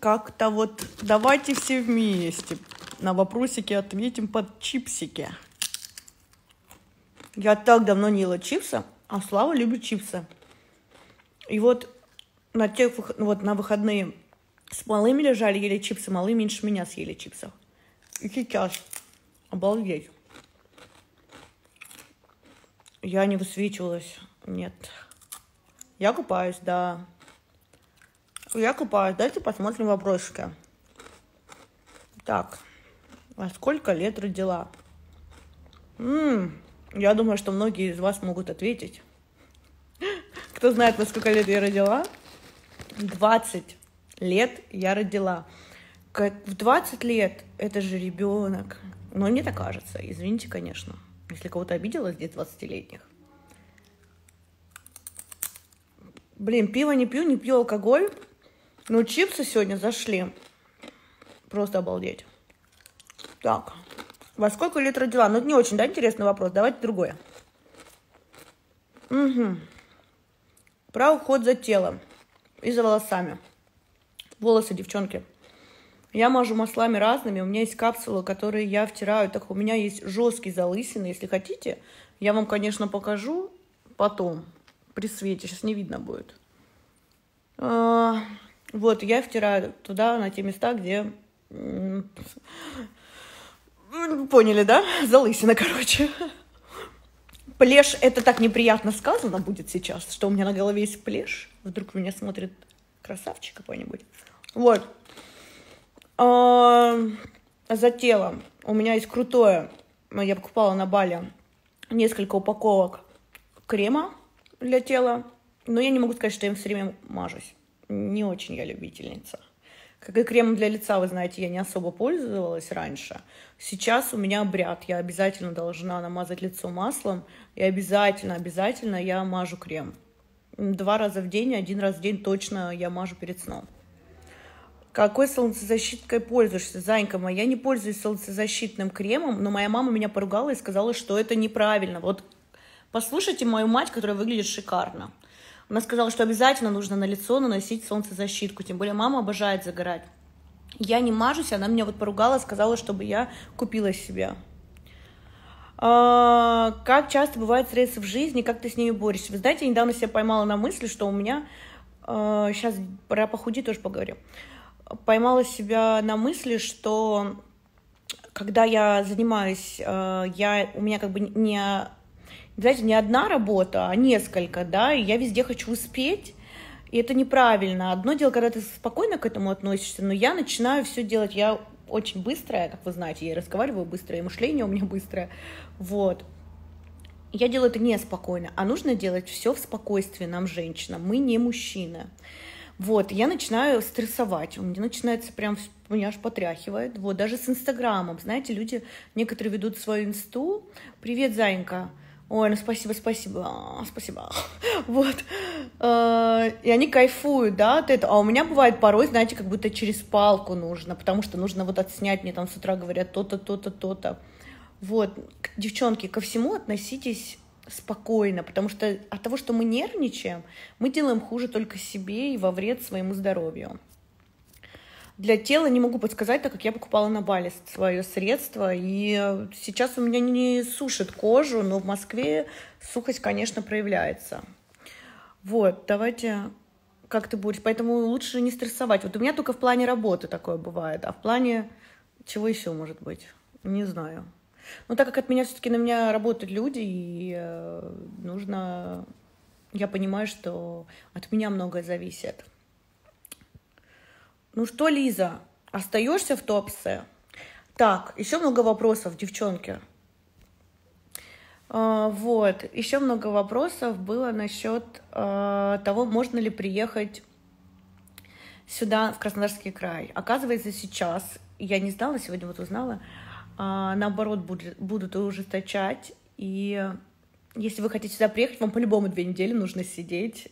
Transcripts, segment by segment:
как-то вот давайте все вместе на вопросики ответим под чипсики. Я так давно не ела чипсы, а Слава любит чипсы. И вот на тех вот на выходные с малыми лежали, ели чипсы, малые меньше меня съели чипсов. И сейчас. Обалдеть. Я не высвечивалась. Нет. Я купаюсь, да. Я купаюсь. Давайте посмотрим вопросики. Так. А сколько лет родила? М-м, я думаю, что многие из вас могут ответить. Кто знает, во сколько лет я родила? 20 лет я родила. В 20 лет это же ребенок. Но мне так кажется. Извините, конечно, если кого-то обидела здесь 20-летних. Блин, пиво не пью, не пью алкоголь. Но чипсы сегодня зашли. Просто обалдеть. Так, во сколько лет родила? Ну, это не очень, да, интересный вопрос. Давайте другое. Угу. Про уход за телом и за волосами. Волосы, девчонки. Я мажу маслами разными. У меня есть капсулы, которые я втираю. Так у меня есть жесткие залысины. Если хотите, я вам, конечно, покажу потом при свете. Сейчас не видно будет. Вот, я втираю туда, на те места, где Поняли, да? Залысина, короче. Плеш, это так неприятно сказано будет сейчас, что у меня на голове есть плеш. Вдруг меня смотрит красавчик какой-нибудь. Вот. А, за телом у меня есть крутое, я покупала на Бали несколько упаковок крема для тела, но я не могу сказать, что я им все время мажусь. Не очень я любительница. Как и кремом для лица, вы знаете, я не особо пользовалась раньше. Сейчас у меня обряд. Я обязательно должна намазать лицо маслом. И обязательно, обязательно я мажу крем. Два раза в день, один раз в день точно я мажу перед сном. Какой солнцезащиткой пользуешься, Занька моя? Я не пользуюсь солнцезащитным кремом, но моя мама меня поругала и сказала, что это неправильно. Вот послушайте мою мать, которая выглядит шикарно. Она сказала, что обязательно нужно на лицо наносить солнцезащитку, тем более мама обожает загорать. Я не мажусь, она меня вот поругала, сказала, чтобы я купила себе. А, как часто бывают стрессы в жизни, как ты с ними борешься? Вы знаете, я недавно себя поймала на мысли, что у меня, а, сейчас про похудеть тоже поговорю, поймала себя на мысли, что когда я занимаюсь, а, я, у меня как бы не знаете, не одна работа, а несколько, да, и я везде хочу успеть, и это неправильно. Одно дело, когда ты спокойно к этому относишься, но я начинаю все делать, я очень быстрая, как вы знаете, я разговариваю быстро, и мышление у меня быстрое, вот. Я делаю это неспокойно, а нужно делать все в спокойствии нам, женщинам, мы не мужчины. Вот, я начинаю стрессовать, у меня начинается прям, меня аж потряхивает, вот, даже с Инстаграмом, знаете, люди, некоторые ведут свою инсту, привет, Зайенька, Ой, ну спасибо, спасибо, а, спасибо. Вот. А, и они кайфуют, да, от этого. А у меня бывает порой, знаете, как будто через палку нужно, потому что нужно вот отснять, мне там с утра говорят то-то, то-то, то-то. Вот. Девчонки, ко всему относитесь спокойно, потому что от того, что мы нервничаем, мы делаем хуже только себе и во вред своему здоровью. Для тела не могу подсказать, так как я покупала на Бали свое средство, и сейчас у меня не сушит кожу, но в Москве сухость, конечно, проявляется. Вот, давайте как ты будешь. Поэтому лучше не стрессовать. Вот у меня только в плане работы такое бывает, а в плане чего еще может быть? Не знаю. Но так как от меня все-таки на меня работают люди, и э, нужно... Я понимаю, что от меня многое зависит. Ну что, Лиза, остаешься в топсе? Так, еще много вопросов, девчонки. А, вот, еще много вопросов было насчет а, того, можно ли приехать сюда, в Краснодарский край. Оказывается, сейчас, я не знала, сегодня вот узнала, а, наоборот, будут ужесточать, и если вы хотите сюда приехать, вам по-любому две недели нужно сидеть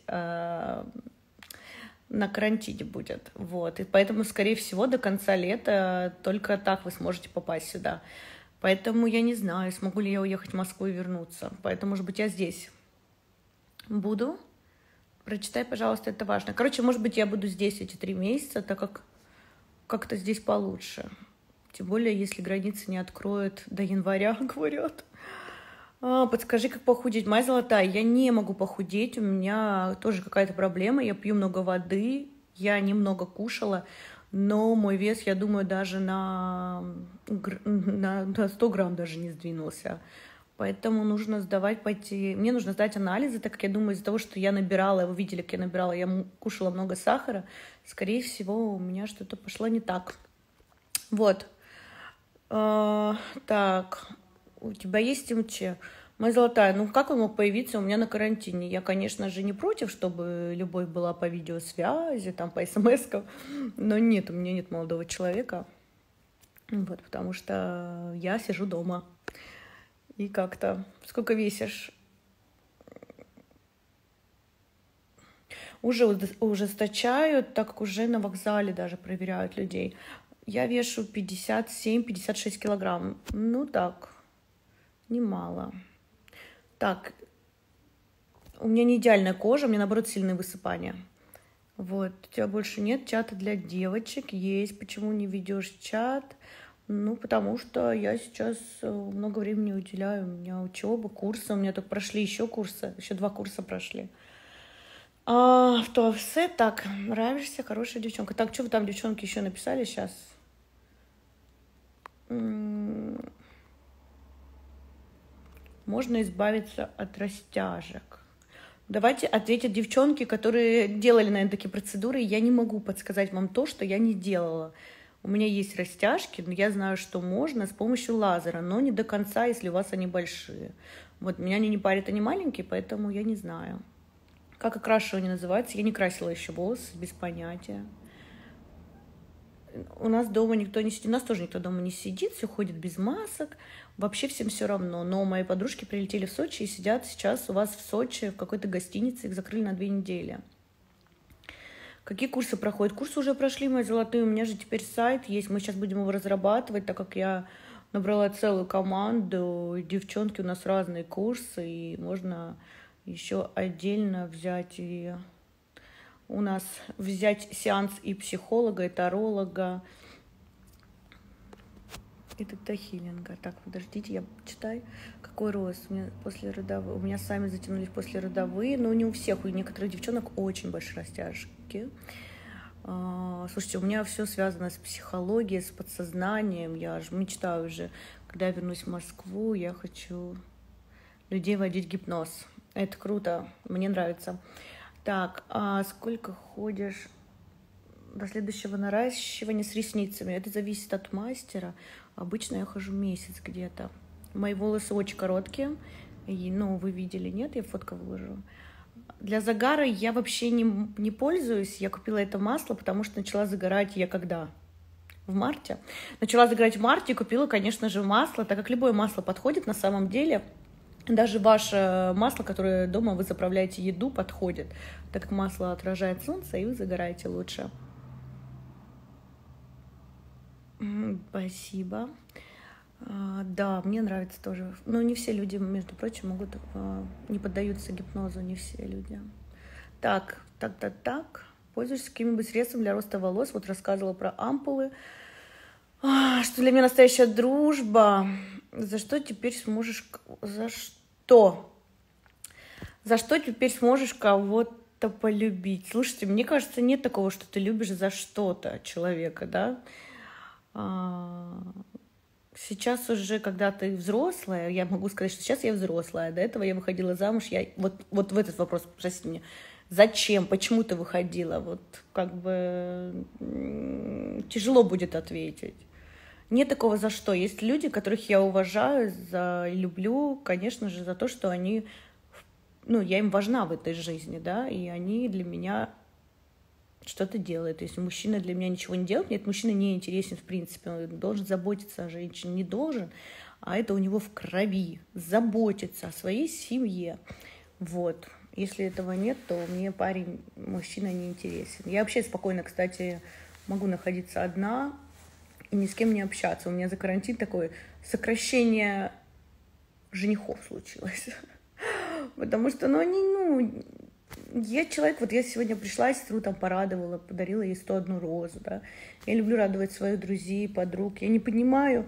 на карантине будет. Вот. И поэтому, скорее всего, до конца лета только так вы сможете попасть сюда. Поэтому я не знаю, смогу ли я уехать в Москву и вернуться. Поэтому, может быть, я здесь буду. Прочитай, пожалуйста, это важно. Короче, может быть, я буду здесь эти три месяца, так как как-то здесь получше. Тем более, если границы не откроют до января, говорят. А, подскажи, как похудеть? Моя золотая, я не могу похудеть, у меня тоже какая-то проблема, я пью много воды, я немного кушала, но мой вес, я думаю, даже на, на, на 100 грамм даже не сдвинулся. Поэтому нужно сдавать, пойти. Мне нужно сдать анализы, так как я думаю, из-за того, что я набирала, вы видели, как я набирала, я кушала много сахара, скорее всего, у меня что-то пошло не так. Вот. А, так, у тебя есть МЧ? Моя золотая, ну как он мог появиться у меня на карантине? Я, конечно же, не против, чтобы любовь была по видеосвязи, там, по смс но нет, у меня нет молодого человека. Вот, потому что я сижу дома. И как-то... Сколько весишь? Уже ужесточают, так как уже на вокзале даже проверяют людей. Я вешу 57-56 килограмм. Ну так, немало. Так, у меня не идеальная кожа, у меня наоборот сильные высыпания. Вот, у тебя больше нет чата для девочек, есть. Почему не ведешь чат? Ну, потому что я сейчас э, много времени уделяю. У меня учеба, курсы. У меня только прошли еще курсы. Еще два курса прошли. А, в ТОФС, так, нравишься, хорошая девчонка. Так, что вы там, девчонки, еще написали сейчас? Можно избавиться от растяжек. Давайте ответят девчонки, которые делали, наверное, такие процедуры. Я не могу подсказать вам то, что я не делала. У меня есть растяжки, но я знаю, что можно с помощью лазера, но не до конца, если у вас они большие. Вот меня они не парят, они маленькие, поэтому я не знаю. Как окрашивание называется? Я не красила еще волосы, без понятия. У нас дома никто не сидит, у нас тоже никто дома не сидит, все ходит без масок, вообще всем все равно. Но мои подружки прилетели в Сочи и сидят сейчас у вас в Сочи в какой-то гостинице, их закрыли на две недели. Какие курсы проходят? Курсы уже прошли, мои золотые. У меня же теперь сайт есть. Мы сейчас будем его разрабатывать, так как я набрала целую команду. Девчонки у нас разные курсы, и можно еще отдельно взять и у нас взять сеанс и психолога, и таролога, и тета-хиллинга. Так, подождите, я читаю. Какой рост? У меня после родовые. У меня сами затянулись после родовые, но не у всех, у некоторых девчонок очень большие растяжки. А, слушайте, у меня все связано с психологией, с подсознанием. Я же мечтаю уже, когда я вернусь в Москву, я хочу людей водить гипноз. Это круто, мне нравится. Так, а сколько ходишь до следующего наращивания с ресницами? Это зависит от мастера. Обычно я хожу месяц где-то. Мои волосы очень короткие. И, ну, вы видели, нет? Я фотку выложу. Для загара я вообще не, не пользуюсь. Я купила это масло, потому что начала загорать я когда? В марте. Начала загорать в марте, купила, конечно же, масло, так как любое масло подходит на самом деле. Даже ваше масло, которое дома вы заправляете еду, подходит, так как масло отражает солнце, и вы загораете лучше. Спасибо. А, да, мне нравится тоже. Но не все люди, между прочим, могут а, не поддаются гипнозу, не все люди. Так, так, так, так. Пользуешься каким-нибудь средством для роста волос? Вот рассказывала про ампулы. А, что для меня настоящая дружба. За что теперь сможешь... За что? За что теперь сможешь кого-то полюбить? Слушайте, мне кажется, нет такого, что ты любишь за что-то человека, да? А, сейчас уже, когда ты взрослая, я могу сказать, что сейчас я взрослая. До этого я выходила замуж. Я вот, вот в этот вопрос, простите меня, зачем, почему ты выходила? Вот как бы тяжело будет ответить. Нет такого за что. Есть люди, которых я уважаю, за люблю, конечно же, за то, что они, ну, я им важна в этой жизни, да, и они для меня что-то делает. Если мужчина для меня ничего не делает, этот мужчина не интересен в принципе. Он должен заботиться о женщине, не должен, а это у него в крови. Заботиться о своей семье. Вот. Если этого нет, то мне парень, мужчина не интересен. Я вообще спокойно, кстати, могу находиться одна и ни с кем не общаться. У меня за карантин такое сокращение женихов случилось. Потому что, ну, они, ну, я человек, вот я сегодня пришла, сестру там порадовала, подарила ей 101 розу, да. Я люблю радовать своих друзей, подруг. Я не понимаю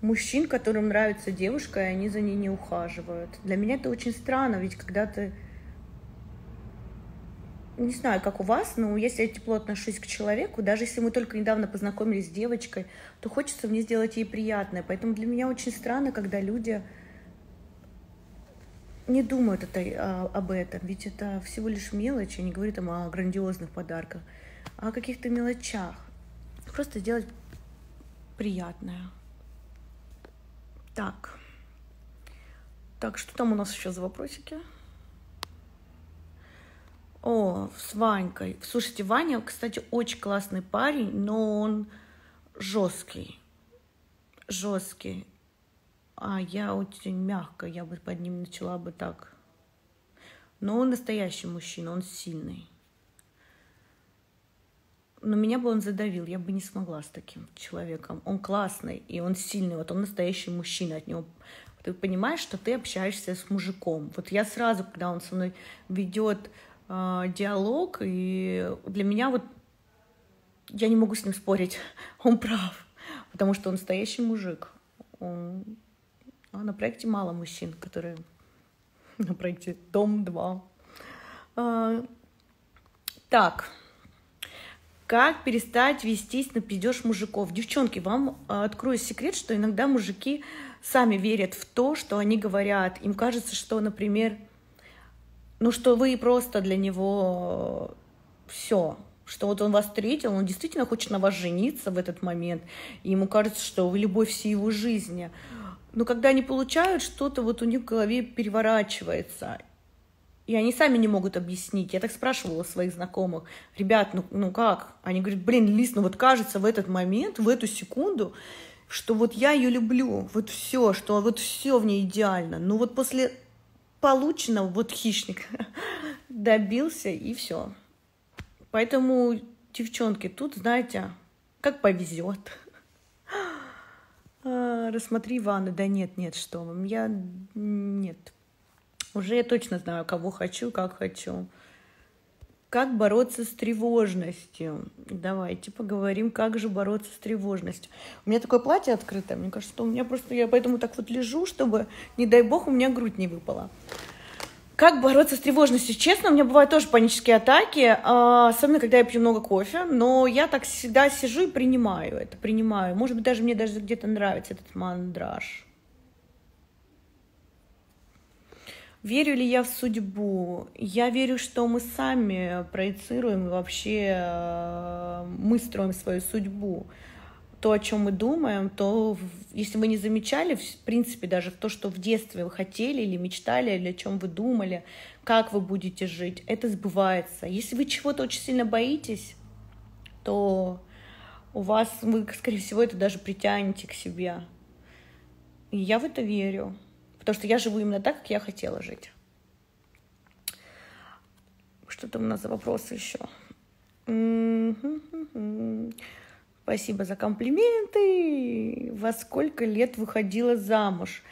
мужчин, которым нравится девушка, и они за ней не ухаживают. Для меня это очень странно, ведь когда ты не знаю, как у вас, но если я тепло отношусь к человеку, даже если мы только недавно познакомились с девочкой, то хочется мне сделать ей приятное. Поэтому для меня очень странно, когда люди не думают это, а, об этом, ведь это всего лишь мелочи, не говорю там о грандиозных подарках, а о каких-то мелочах. Просто сделать приятное. Так. Так, что там у нас еще за вопросики? О, с Ванькой. Слушайте, Ваня, кстати, очень классный парень, но он жесткий. Жесткий. А я очень мягко, я бы под ним начала бы так. Но он настоящий мужчина, он сильный. Но меня бы он задавил, я бы не смогла с таким человеком. Он классный, и он сильный, вот он настоящий мужчина, от него ты понимаешь, что ты общаешься с мужиком. Вот я сразу, когда он со мной ведет э, диалог, и для меня вот я не могу с ним спорить, он прав, потому что он настоящий мужик. Он... А на проекте мало мужчин, которые на проекте Дом-2. А, так, как перестать вестись на пиздеж мужиков? Девчонки, вам а, открою секрет, что иногда мужики сами верят в то, что они говорят. Им кажется, что, например, ну что вы просто для него все, что вот он вас встретил, он действительно хочет на вас жениться в этот момент, и ему кажется, что вы любовь всей его жизни. Но когда они получают, что-то вот у них в голове переворачивается, и они сами не могут объяснить. Я так спрашивала своих знакомых, ребят, ну, ну как? Они говорят, блин, Лиз, ну вот кажется в этот момент, в эту секунду, что вот я ее люблю, вот все, что вот все в ней идеально. Ну вот после получено, вот хищник добился, и все. Поэтому, девчонки, тут, знаете, как повезет. А, рассмотри ванну. Да нет, нет, что вам. Я... Нет. Уже я точно знаю, кого хочу, как хочу. Как бороться с тревожностью? Давайте поговорим, как же бороться с тревожностью. У меня такое платье открытое, мне кажется, что у меня просто, я поэтому так вот лежу, чтобы, не дай бог, у меня грудь не выпала. Как бороться с тревожностью? Честно, у меня бывают тоже панические атаки, а, особенно когда я пью много кофе, но я так всегда сижу и принимаю это, принимаю. Может быть, даже мне даже где-то нравится этот мандраж. Верю ли я в судьбу? Я верю, что мы сами проецируем вообще э, мы строим свою судьбу. То, о чем мы думаем, то, если вы не замечали, в принципе, даже то, что в детстве вы хотели или мечтали, или о чем вы думали, как вы будете жить, это сбывается. Если вы чего-то очень сильно боитесь, то у вас, вы, скорее всего, это даже притянете к себе. И я в это верю. Потому что я живу именно так, как я хотела жить. Что там у нас за вопросы еще? Спасибо за комплименты. Во сколько лет выходила замуж?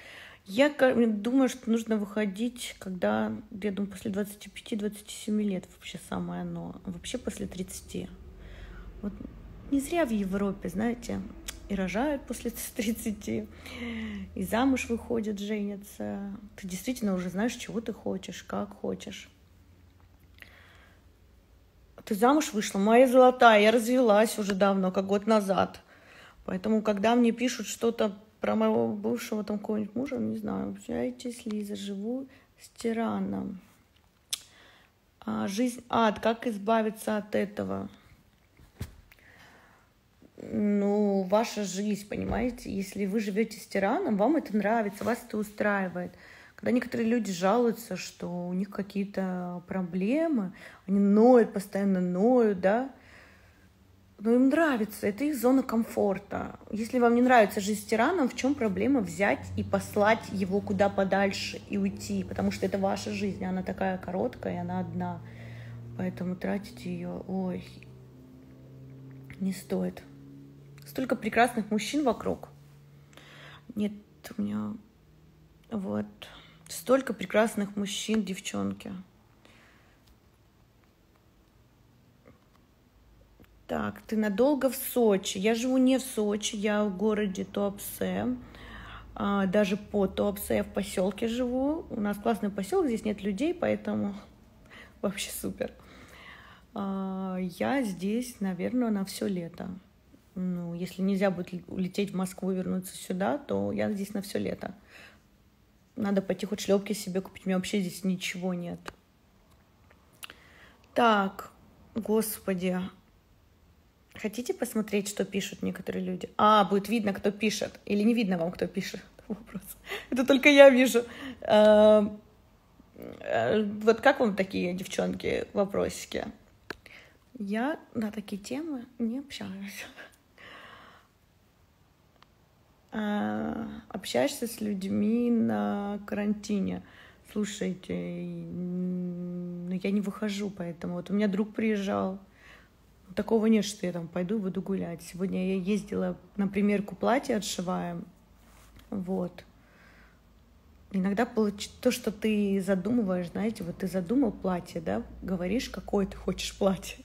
Я думаю, что нужно выходить, когда, я думаю, после 25-27 лет вообще самое оно. Вообще после 30. Вот не зря в Европе, знаете, и рожают после 30, и замуж выходят, женятся. Ты действительно уже знаешь, чего ты хочешь, как хочешь. Ты замуж вышла, моя золотая, я развелась уже давно, как год назад. Поэтому, когда мне пишут что-то про моего бывшего там какого-нибудь мужа, не знаю, общайтесь, Лиза, живу с тираном. А, жизнь ад, как избавиться от этого? Ну, ваша жизнь, понимаете? Если вы живете с тираном, вам это нравится, вас это устраивает. Когда некоторые люди жалуются, что у них какие-то проблемы, они ноют, постоянно ноют, да, но им нравится, это их зона комфорта. Если вам не нравится жизнь с тираном, в чем проблема взять и послать его куда подальше и уйти? Потому что это ваша жизнь, она такая короткая, она одна. Поэтому тратить ее, ой, не стоит столько прекрасных мужчин вокруг. Нет, у меня... Вот. Столько прекрасных мужчин, девчонки. Так, ты надолго в Сочи. Я живу не в Сочи, я в городе Туапсе. А, даже по Туапсе я в поселке живу. У нас классный поселок, здесь нет людей, поэтому вообще супер. А, я здесь, наверное, на все лето. Ну, если нельзя будет улететь в Москву и вернуться сюда, то я здесь на все лето. Надо пойти хоть шлепки себе купить. У меня вообще здесь ничего нет. Так, господи. Хотите посмотреть, что пишут некоторые люди? А, будет видно, кто пишет. Или не видно вам, кто пишет? Вопрос. Это только я вижу. А, э, вот как вам такие девчонки вопросики? Я на такие темы не общаюсь. А, общаешься с людьми на карантине. Слушайте, ну, я не выхожу, поэтому вот у меня друг приезжал. Такого нет, что я там пойду буду гулять. Сегодня я ездила на примерку платья отшиваем. Вот. Иногда получ... то, что ты задумываешь, знаете, вот ты задумал платье, да, говоришь, какое ты хочешь платье.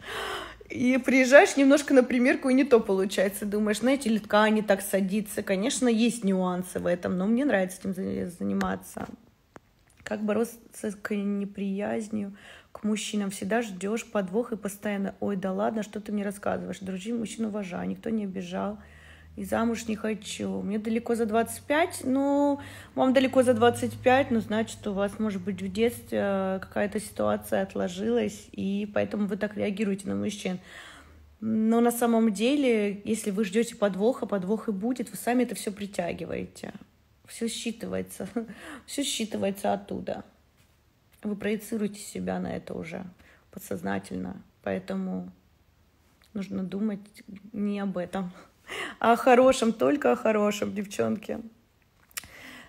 И приезжаешь немножко на примерку, и не то получается. Думаешь, знаете, ли ткань не так садится. Конечно, есть нюансы в этом, но мне нравится этим заниматься. Как бороться с неприязнью к мужчинам? Всегда ждешь подвох и постоянно, ой, да ладно, что ты мне рассказываешь? Дружи, мужчин уважай, никто не обижал и замуж не хочу. Мне далеко за 25, ну, вам далеко за 25, ну, значит, у вас, может быть, в детстве э, какая-то ситуация отложилась, и поэтому вы так реагируете на мужчин. Но на самом деле, если вы ждете подвоха, подвох и будет, вы сами это все притягиваете. Все считывается, все считывается оттуда. Вы проецируете себя на это уже подсознательно, поэтому нужно думать не об этом о хорошем, только о хорошем, девчонки.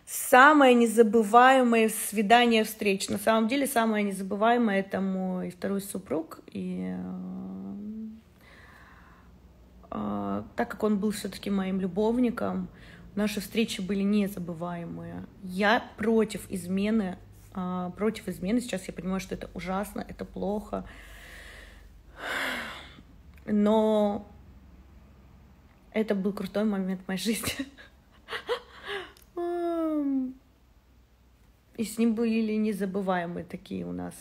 Самое незабываемое свидание встреч. На самом деле самое незабываемое это мой второй супруг. И э, так как он был все-таки моим любовником, наши встречи были незабываемые. Я против измены, э, против измены. Сейчас я понимаю, что это ужасно, это плохо. Но это был крутой момент моей жизни. И с ним были незабываемые такие у нас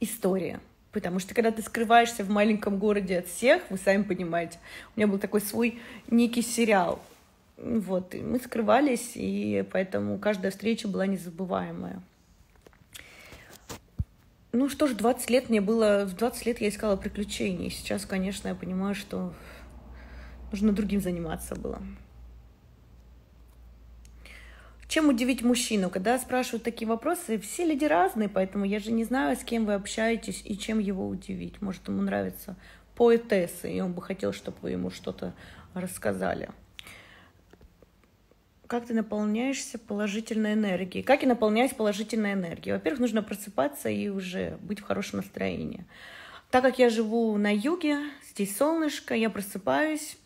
истории. Потому что когда ты скрываешься в маленьком городе от всех, вы сами понимаете, у меня был такой свой некий сериал. Вот, и мы скрывались, и поэтому каждая встреча была незабываемая. Ну что ж, 20 лет мне было... В 20 лет я искала приключений. Сейчас, конечно, я понимаю, что Нужно другим заниматься было. Чем удивить мужчину? Когда спрашивают такие вопросы, все люди разные, поэтому я же не знаю, с кем вы общаетесь и чем его удивить. Может, ему нравится поэтесса, и он бы хотел, чтобы вы ему что-то рассказали. Как ты наполняешься положительной энергией? Как я наполняюсь положительной энергией? Во-первых, нужно просыпаться и уже быть в хорошем настроении. Так как я живу на юге, здесь солнышко, я просыпаюсь,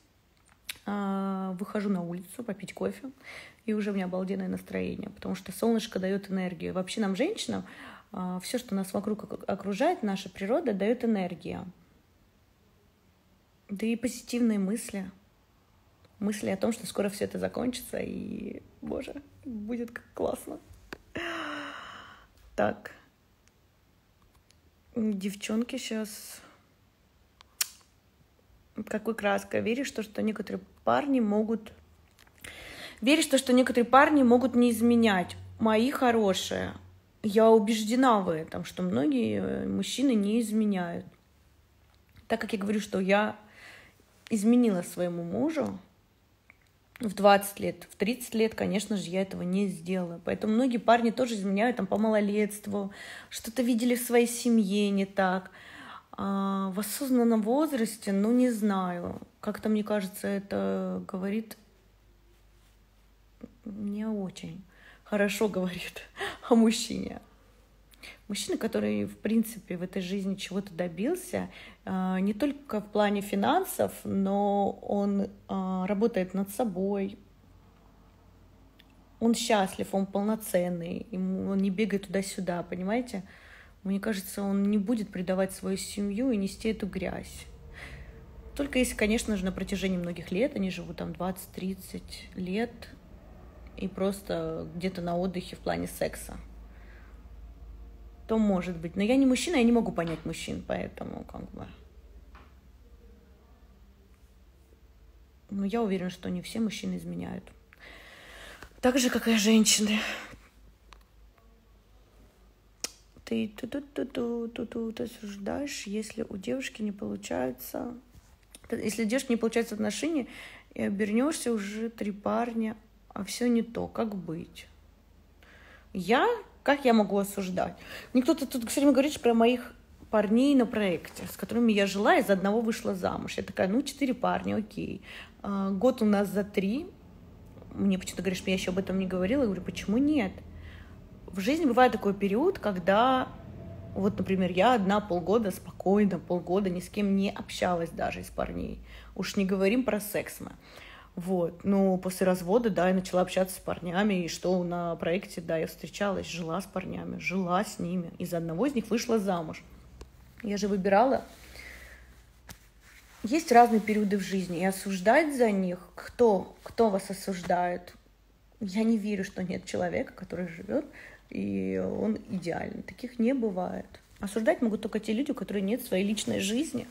выхожу на улицу попить кофе, и уже у меня обалденное настроение, потому что солнышко дает энергию. Вообще нам, женщинам, а, все, что нас вокруг окружает, наша природа, дает энергию. Да и позитивные мысли. Мысли о том, что скоро все это закончится, и, боже, будет как классно. Так. Девчонки сейчас какой краской. Веришь, что, что некоторые парни могут... Веришь, что, что некоторые парни могут не изменять. Мои хорошие. Я убеждена в этом, что многие э, мужчины не изменяют. Так как я говорю, что я изменила своему мужу в 20 лет, в 30 лет, конечно же, я этого не сделала. Поэтому многие парни тоже изменяют там по малолетству, что-то видели в своей семье не так. А в осознанном возрасте, ну не знаю, как-то мне кажется, это говорит не очень хорошо говорит о мужчине. Мужчина, который, в принципе, в этой жизни чего-то добился, а, не только в плане финансов, но он а, работает над собой, он счастлив, он полноценный, он не бегает туда-сюда, понимаете? Мне кажется, он не будет предавать свою семью и нести эту грязь. Только если, конечно же, на протяжении многих лет, они живут там 20-30 лет, и просто где-то на отдыхе в плане секса, то может быть. Но я не мужчина, я не могу понять мужчин, поэтому как бы... Но я уверена, что не все мужчины изменяют. Так же, как и женщины. Ты ту ту ту ту ту ту ты осуждаешь, если у девушки не получается... Если у девушки не получается отношения, и обернешься уже три парня, а все не то, как быть? Я? Как я могу осуждать? Мне кто-то тут все время говорит про моих парней на проекте, с которыми я жила, из одного вышла замуж. Я такая, ну, четыре парня, окей. А, год у нас за три. Мне почему-то говорят, что я еще об этом не говорила. Я говорю, почему нет? В жизни бывает такой период, когда вот, например, я одна полгода спокойно, полгода ни с кем не общалась даже из парней. Уж не говорим про секс мы. Вот. Ну, после развода, да, я начала общаться с парнями, и что на проекте, да, я встречалась, жила с парнями, жила с ними. Из одного из них вышла замуж. Я же выбирала. Есть разные периоды в жизни, и осуждать за них, кто, кто вас осуждает, я не верю, что нет человека, который живет, и он идеален. Таких не бывает. Осуждать могут только те люди, у которых нет своей личной жизни,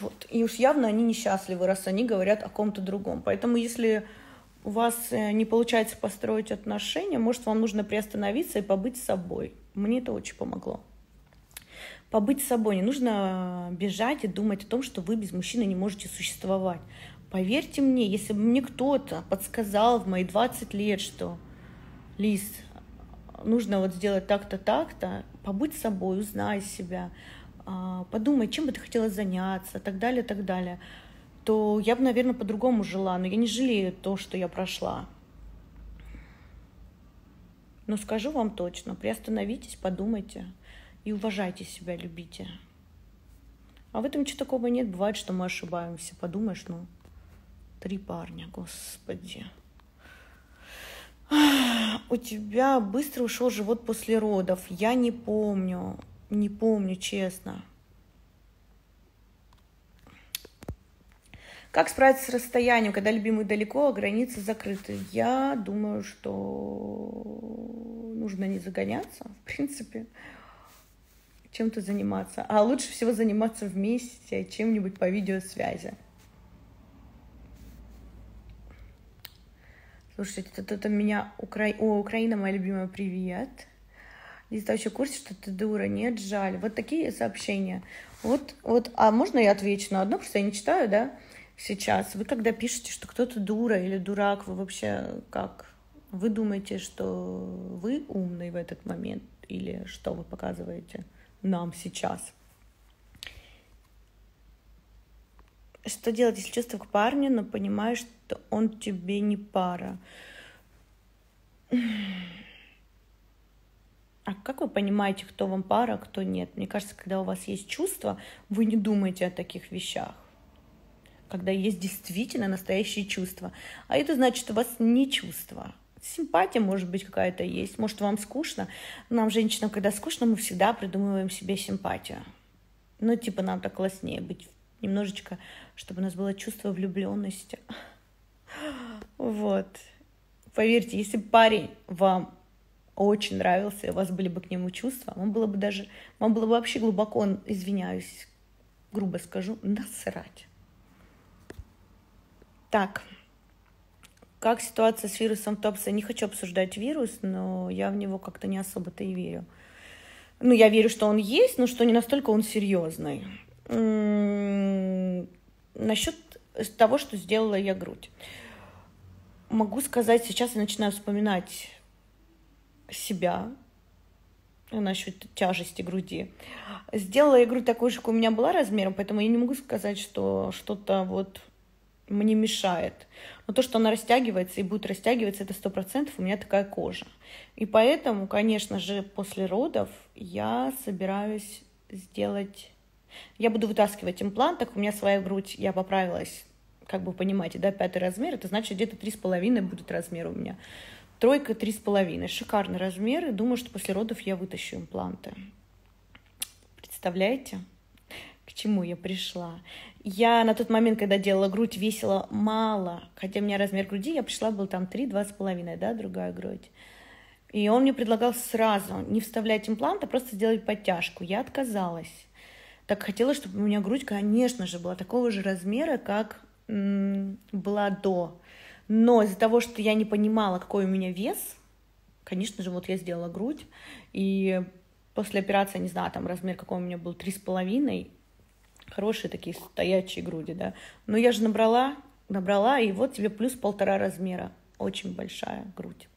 вот. И уж явно они несчастливы, раз они говорят о ком-то другом. Поэтому если у вас э, не получается построить отношения, может, вам нужно приостановиться и побыть собой. Мне это очень помогло. Побыть собой. Не нужно бежать и думать о том, что вы без мужчины не можете существовать. Поверьте мне, если бы мне кто-то подсказал в мои 20 лет, что Лиз, нужно вот сделать так-то, так-то, побыть собой, узнай себя, а, подумай, чем бы ты хотела заняться, так далее, так далее, то я бы, наверное, по-другому жила, но я не жалею то, что я прошла. Но скажу вам точно, приостановитесь, подумайте и уважайте себя, любите. А в этом ничего такого нет. Бывает, что мы ошибаемся. Подумаешь, ну, три парня, господи. У тебя быстро ушел живот после родов. Я не помню. Не помню, честно. Как справиться с расстоянием, когда любимый далеко, а границы закрыты? Я думаю, что нужно не загоняться, в принципе, чем-то заниматься. А лучше всего заниматься вместе чем-нибудь по видеосвязи. Слушайте, тут это меня Укра... О, Украина, моя любимая, привет. Лиза, вообще в курсе, что ты дура? Нет, жаль. Вот такие сообщения. Вот, вот, а можно я отвечу на одно, что я не читаю, да, сейчас. Вы когда пишете, что кто-то дура или дурак, вы вообще как? Вы думаете, что вы умный в этот момент? Или что вы показываете нам сейчас? Что делать, если чувство к парню, но понимаешь, что он тебе не пара? А как вы понимаете, кто вам пара, а кто нет? Мне кажется, когда у вас есть чувства, вы не думаете о таких вещах. Когда есть действительно настоящие чувства. А это значит, у вас не чувства. Симпатия, может быть, какая-то есть. Может, вам скучно. Нам, женщинам, когда скучно, мы всегда придумываем себе симпатию. Ну, типа, нам так класснее быть немножечко, чтобы у нас было чувство влюбленности. Вот. Поверьте, если парень вам очень нравился, и у вас были бы к нему чувства, вам было бы даже, вам было бы вообще глубоко, извиняюсь, грубо скажу, насрать. Так, как ситуация с вирусом Топса? Не хочу обсуждать вирус, но я в него как-то не особо-то и верю. Ну, я верю, что он есть, но что не настолько он серьезный. Насчет того, что сделала я грудь. Могу сказать, сейчас я начинаю вспоминать себя насчет тяжести груди. Сделала я грудь такой же, как у меня была размером, поэтому я не могу сказать, что что-то вот мне мешает. Но то, что она растягивается и будет растягиваться, это сто процентов у меня такая кожа. И поэтому, конечно же, после родов я собираюсь сделать... Я буду вытаскивать имплант, так у меня своя грудь, я поправилась, как бы понимаете, да, пятый размер, это значит где-то три с половиной будет размер у меня. Тройка три с половиной. Шикарный размер. И думаю, что после родов я вытащу импланты. Представляете? к чему я пришла. Я на тот момент, когда делала грудь, весила мало, хотя у меня размер груди, я пришла, был там 3, 2,5, да, другая грудь. И он мне предлагал сразу не вставлять имплант, а просто сделать подтяжку. Я отказалась. Так хотела, чтобы у меня грудь, конечно же, была такого же размера, как была до. Но из-за того, что я не понимала, какой у меня вес, конечно же, вот я сделала грудь, и после операции, не знаю, там размер какой у меня был, три с половиной, хорошие такие стоячие груди, да. Но я же набрала, набрала, и вот тебе плюс полтора размера. Очень большая грудь.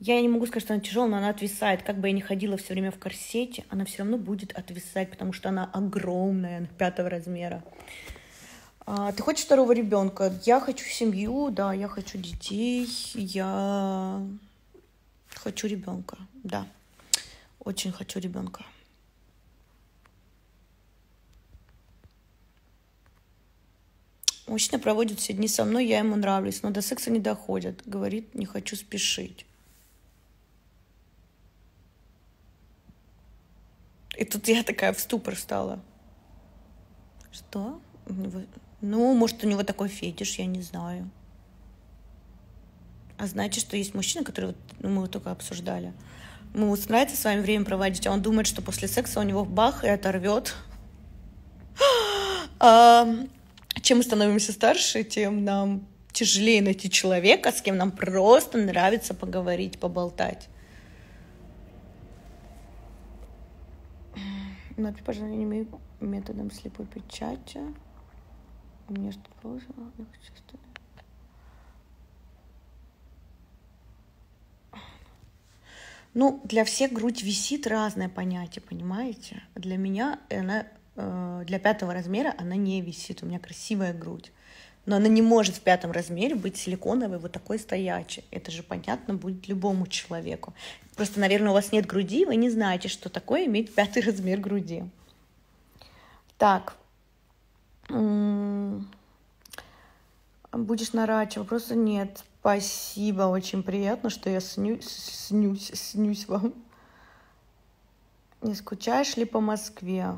Я не могу сказать, что она тяжелая, но она отвисает. Как бы я ни ходила все время в корсете, она все равно будет отвисать, потому что она огромная, она пятого размера. А, ты хочешь второго ребенка? Я хочу семью, да, я хочу детей, я хочу ребенка, да. Очень хочу ребенка. Мужчина проводит все дни со мной, я ему нравлюсь, но до секса не доходит. Говорит, не хочу спешить. И тут я такая в ступор стала. Что? Ну, может, у него такой фетиш, я не знаю. А знаете, что есть мужчина, который вот, ну, мы только обсуждали. Ему вот нравится с вами время проводить, а он думает, что после секса у него бах и оторвет. А, чем мы становимся старше, тем нам тяжелее найти человека, с кем нам просто нравится поговорить, поболтать. Надпись пожалуйста, методом слепой печати. У меня что-то положено, я хочу Ну, для всех грудь висит разное понятие, понимаете? Для меня она Э, для пятого размера она не висит. У меня красивая грудь. Но она не может в пятом размере быть силиконовой, вот такой стоячей. Это же понятно будет любому человеку. Просто, наверное, у вас нет груди, вы не знаете, что такое иметь пятый размер груди. Так. Будешь на раче? Вопроса нет. Спасибо, очень приятно, что я снюсь, снюсь, снюсь вам. Не скучаешь ли по Москве?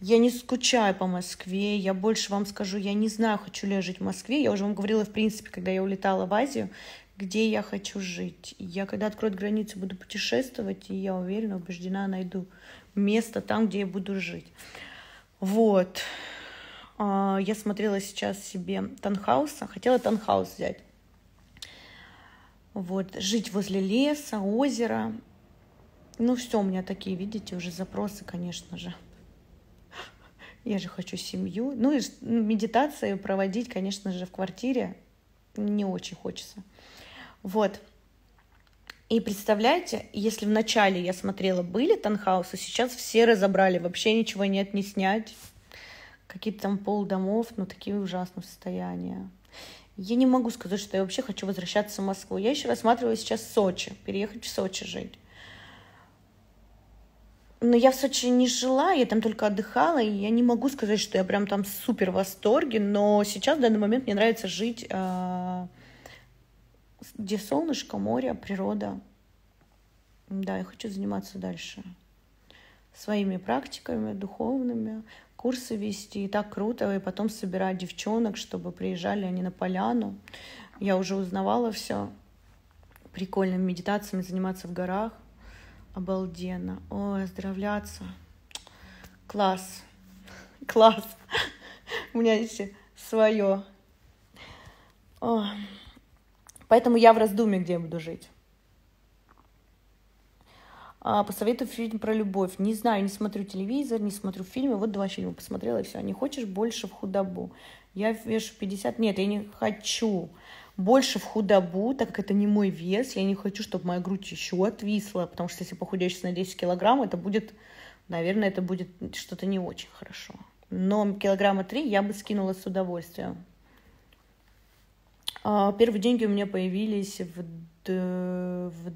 Я не скучаю по Москве, я больше вам скажу, я не знаю, хочу ли я жить в Москве. Я уже вам говорила, в принципе, когда я улетала в Азию, где я хочу жить. Я, когда откроют границы, буду путешествовать, и я уверена, убеждена, найду место там, где я буду жить. Вот. А, я смотрела сейчас себе танхауса, хотела танхаус взять. Вот, жить возле леса, озера. Ну, все у меня такие, видите, уже запросы, конечно же я же хочу семью. Ну и медитации проводить, конечно же, в квартире не очень хочется. Вот. И представляете, если в начале я смотрела, были танхаусы, сейчас все разобрали, вообще ничего нет, не снять. Какие-то там полдомов, но такие ужасные состояния. Я не могу сказать, что я вообще хочу возвращаться в Москву. Я еще рассматриваю сейчас Сочи, переехать в Сочи жить. Но я в Сочи не жила, я там только отдыхала, и я не могу сказать, что я прям там супер в восторге, но сейчас в данный момент мне нравится жить, э, где солнышко, море, природа. Да, я хочу заниматься дальше своими практиками духовными, курсы вести, и так круто, и потом собирать девчонок, чтобы приезжали они на поляну. Я уже узнавала все. Прикольно медитациями заниматься в горах. Обалденно. Ой, оздоровляться. Класс. Класс. У меня есть свое. Поэтому я в раздумье, где я буду жить. А, посоветую фильм про любовь. Не знаю, не смотрю телевизор, не смотрю фильмы. Вот два фильма посмотрела, и все. Не хочешь больше в худобу? Я вешу 50. Нет, я не хочу больше в худобу, так как это не мой вес. Я не хочу, чтобы моя грудь еще отвисла, потому что если похудеешь на 10 килограмм, это будет, наверное, это будет что-то не очень хорошо. Но килограмма три я бы скинула с удовольствием. А, первые деньги у меня появились в, в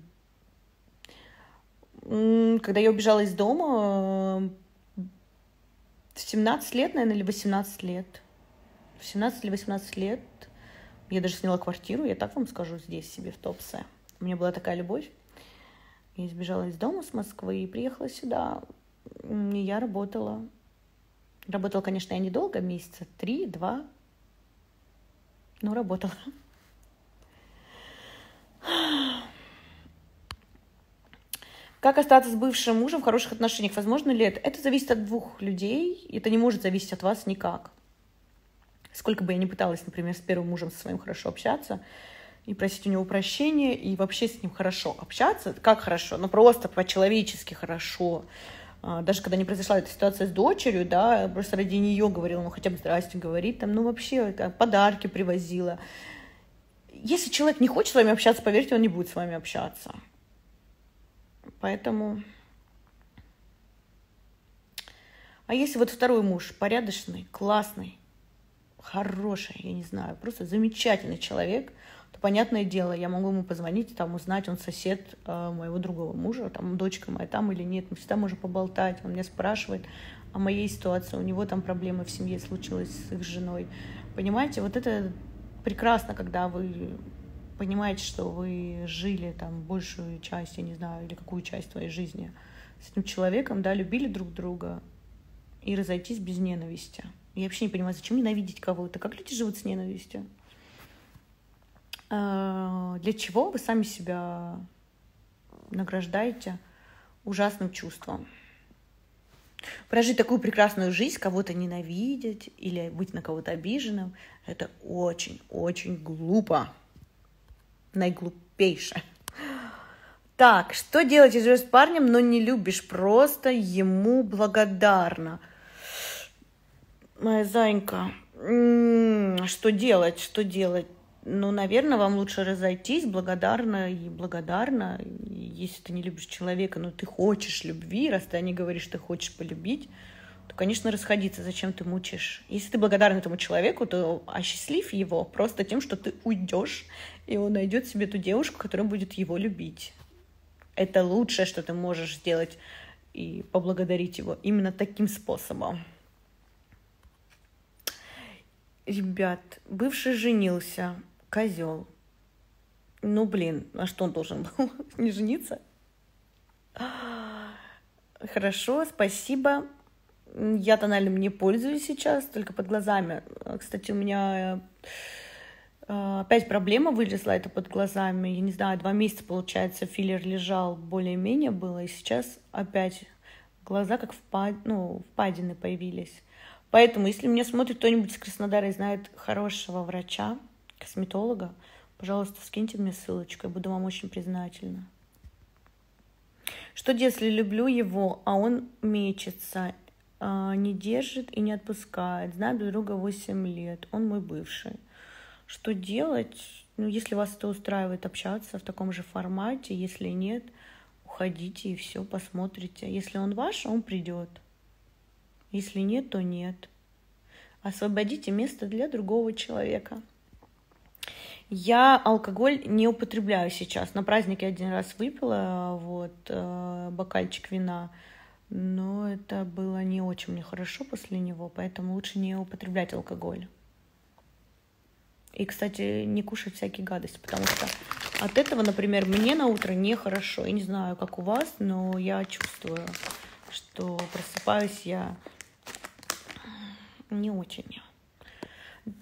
когда я убежала из дома в 17 лет, наверное, или 18 лет. В 17 или 18 лет я даже сняла квартиру, я так вам скажу, здесь себе в Топсе. У меня была такая любовь. Я сбежала из дома с Москвы и приехала сюда. И я работала. Работала, конечно, я недолго, месяца три, два, но работала. Как остаться с бывшим мужем в хороших отношениях? Возможно ли это? Это зависит от двух людей. Это не может зависеть от вас никак. Сколько бы я ни пыталась, например, с первым мужем со своим хорошо общаться, и просить у него прощения, и вообще с ним хорошо общаться. Как хорошо? Ну, просто по-человечески хорошо. А, даже когда не произошла эта ситуация с дочерью, да, просто ради нее говорила, ну, хотя бы здрасте говорить, там, ну, вообще, подарки привозила. Если человек не хочет с вами общаться, поверьте, он не будет с вами общаться. Поэтому... А если вот второй муж порядочный, классный, хороший, я не знаю, просто замечательный человек, то, понятное дело, я могу ему позвонить, там, узнать, он сосед э, моего другого мужа, там, дочка моя там или нет, мы всегда можем поболтать, он меня спрашивает о моей ситуации, у него там проблемы в семье случилась с их женой. Понимаете, вот это прекрасно, когда вы понимаете, что вы жили там большую часть, я не знаю, или какую часть твоей жизни с этим человеком, да, любили друг друга и разойтись без ненависти. Я вообще не понимаю, зачем ненавидеть кого-то? Как люди живут с ненавистью? А, для чего вы сами себя награждаете ужасным чувством? Прожить такую прекрасную жизнь, кого-то ненавидеть или быть на кого-то обиженным, это очень-очень глупо наиглупейшее. Так, что делать, если с парнем, но не любишь, просто ему благодарна? Моя зайка, что делать, что делать? Ну, наверное, вам лучше разойтись благодарно и благодарно. Если ты не любишь человека, но ты хочешь любви, раз ты не говоришь, что хочешь полюбить, то, конечно, расходиться. Зачем ты мучишь? Если ты благодарен этому человеку, то осчастлив его просто тем, что ты уйдешь, и он найдет себе ту девушку, которая будет его любить. Это лучшее, что ты можешь сделать и поблагодарить его именно таким способом. Ребят, бывший женился, козел. Ну, блин, а что он должен был? Не жениться? Хорошо, спасибо. Я тональным не пользуюсь сейчас, только под глазами. Кстати, у меня э, опять проблема вылезла, это под глазами. Я не знаю, два месяца, получается, филлер лежал, более-менее было, и сейчас опять глаза как впад... ну, впадины появились. Поэтому, если меня смотрит кто-нибудь из Краснодара и знает хорошего врача, косметолога, пожалуйста, скиньте мне ссылочку, я буду вам очень признательна. Что если люблю его, а он мечется, а, не держит и не отпускает. Знаю друг друга 8 лет. Он мой бывший. Что делать? Ну, если вас это устраивает общаться в таком же формате, если нет, уходите и все, посмотрите. Если он ваш, он придет. Если нет, то нет. Освободите место для другого человека. Я алкоголь не употребляю сейчас. На празднике один раз выпила вот, э, бокальчик вина но это было не очень мне хорошо после него, поэтому лучше не употреблять алкоголь. И, кстати, не кушать всякие гадости, потому что от этого, например, мне на утро нехорошо. Я не знаю, как у вас, но я чувствую, что просыпаюсь я не очень.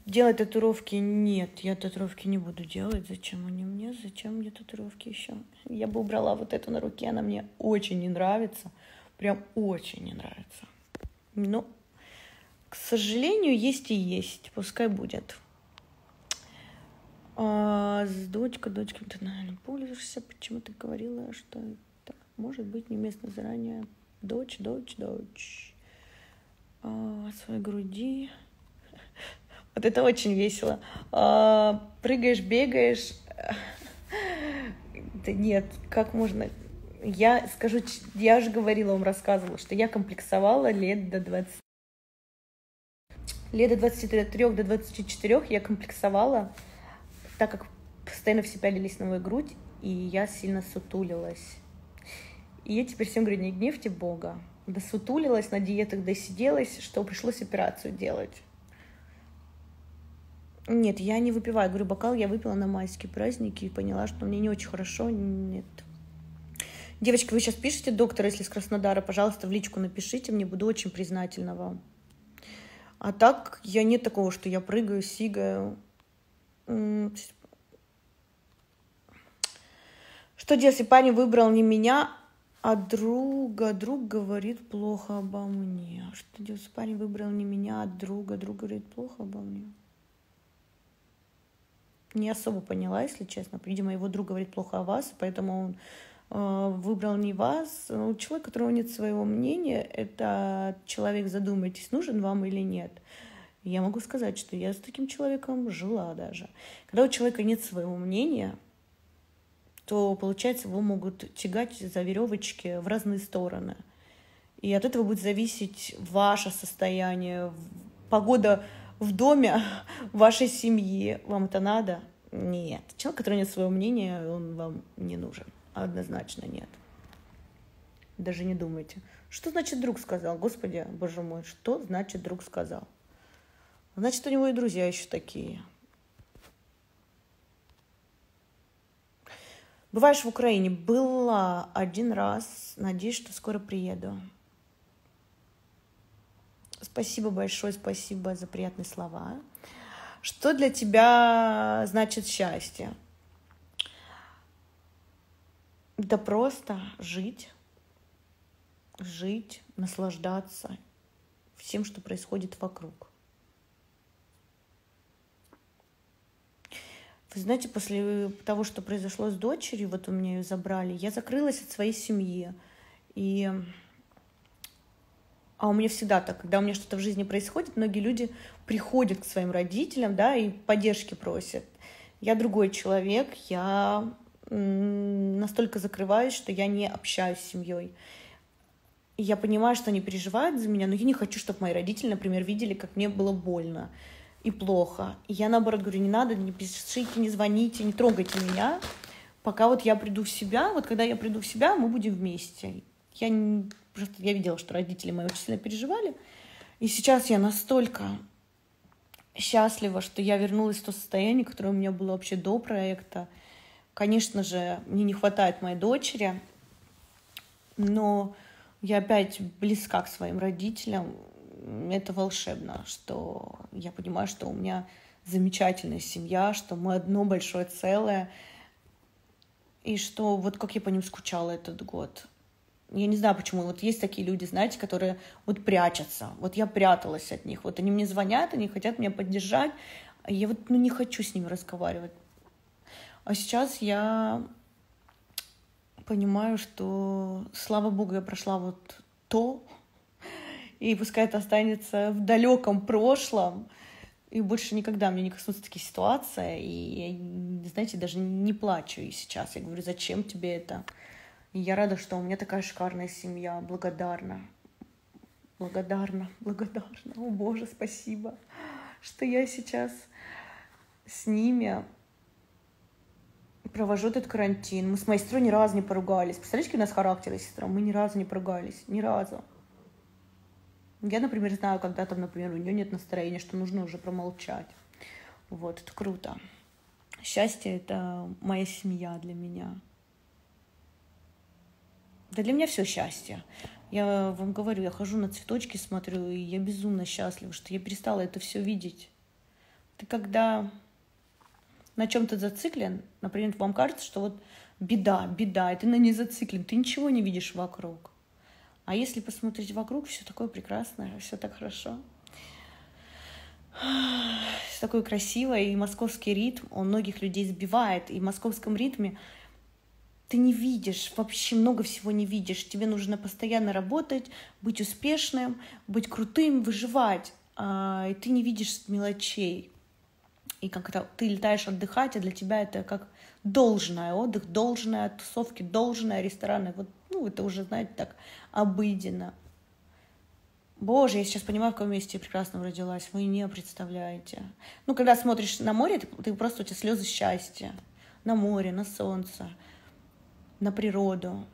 Делать татуировки нет, я татуировки не буду делать. Зачем они мне? Зачем мне татуировки еще? Я бы убрала вот эту на руке, она мне очень не нравится. Прям очень не нравится. Но, к сожалению, есть и есть. Пускай будет. А, с дочкой, дочкой ты, наверное, пользуешься. Почему ты говорила, что это может быть неместно заранее? Дочь, дочь, дочь. А, своей груди. Вот это очень весело. А, прыгаешь, бегаешь. Да нет, как можно я скажу, я же говорила вам, рассказывала, что я комплексовала лет до 20. Лет до 23 до 24 я комплексовала, так как постоянно все пялились на мою грудь, и я сильно сутулилась. И я теперь всем говорю, не гневьте Бога. Досутулилась, на диетах досиделась, что пришлось операцию делать. Нет, я не выпиваю. Говорю, бокал я выпила на майские праздники и поняла, что мне не очень хорошо. Нет, Девочки, вы сейчас пишете, доктор, если с Краснодара, пожалуйста, в личку напишите, мне буду очень признательна вам. А так я нет такого, что я прыгаю, сигаю. Что делать, если парень выбрал не меня, а друга? Друг говорит плохо обо мне. Что делать, парень выбрал не меня, а друга? Друг говорит плохо обо мне. Не особо поняла, если честно. Видимо, его друг говорит плохо о вас, поэтому он э, выбрал не вас. Ну, человек, у которого нет своего мнения, это человек, задумайтесь, нужен вам или нет. Я могу сказать, что я с таким человеком жила даже. Когда у человека нет своего мнения, то, получается, его могут тягать за веревочки в разные стороны. И от этого будет зависеть ваше состояние, погода в доме вашей семьи. Вам это надо? Нет. Человек, который нет своего мнения, он вам не нужен. Однозначно нет. Даже не думайте. Что значит друг сказал? Господи, боже мой, что значит друг сказал? Значит, у него и друзья еще такие. Бываешь в Украине? Была один раз. Надеюсь, что скоро приеду. Спасибо большое, спасибо за приятные слова. Что для тебя значит счастье? Да просто жить, жить, наслаждаться всем, что происходит вокруг. Вы знаете, после того, что произошло с дочерью, вот у меня ее забрали, я закрылась от своей семьи. И... А у меня всегда так, когда у меня что-то в жизни происходит, многие люди приходят к своим родителям, да, и поддержки просят. Я другой человек, я настолько закрываюсь, что я не общаюсь с семьей. Я понимаю, что они переживают за меня, но я не хочу, чтобы мои родители, например, видели, как мне было больно и плохо. И я, наоборот, говорю, не надо, не пишите, не звоните, не трогайте меня, пока вот я приду в себя. Вот когда я приду в себя, мы будем вместе. Я, не, просто, я видела, что родители мои очень сильно переживали. И сейчас я настолько счастлива, что я вернулась в то состояние, которое у меня было вообще до проекта. Конечно же, мне не хватает моей дочери, но я опять близка к своим родителям это волшебно, что я понимаю, что у меня замечательная семья, что мы одно большое целое, и что вот как я по ним скучала этот год. Я не знаю, почему. Вот есть такие люди, знаете, которые вот прячутся. Вот я пряталась от них. Вот они мне звонят, они хотят меня поддержать, а я вот ну, не хочу с ними разговаривать. А сейчас я понимаю, что, слава богу, я прошла вот то, и пускай это останется в далеком прошлом, и больше никогда мне не коснутся такие ситуации, и знаете, даже не плачу и сейчас. Я говорю, зачем тебе это? И я рада, что у меня такая шикарная семья, благодарна. Благодарна, благодарна. О, Боже, спасибо, что я сейчас с ними провожу этот карантин. Мы с моей сестрой ни разу не поругались. Представляете, какие у нас характеры, сестра? Мы ни разу не поругались, ни разу. Я, например, знаю, когда там, например, у нее нет настроения, что нужно уже промолчать. Вот, это круто. Счастье — это моя семья для меня. Да для меня все счастье. Я вам говорю, я хожу на цветочки, смотрю, и я безумно счастлива, что я перестала это все видеть. Ты когда на чем-то зациклен, например, вам кажется, что вот беда, беда, и ты на ней зациклен, ты ничего не видишь вокруг. А если посмотреть вокруг, все такое прекрасное, все так хорошо. Все такое красивое, и московский ритм, он многих людей сбивает. И в московском ритме ты не видишь, вообще много всего не видишь. Тебе нужно постоянно работать, быть успешным, быть крутым, выживать. А, и ты не видишь мелочей. И как-то ты летаешь отдыхать, а для тебя это как должное отдых, должное тусовки, должное рестораны. Вот, ну, это уже, знаете, так обыденно. Боже, я сейчас понимаю, в каком месте я прекрасно родилась. Вы не представляете. Ну, когда смотришь на море, ты, ты просто у тебя слезы счастья. На море, на солнце, на природу.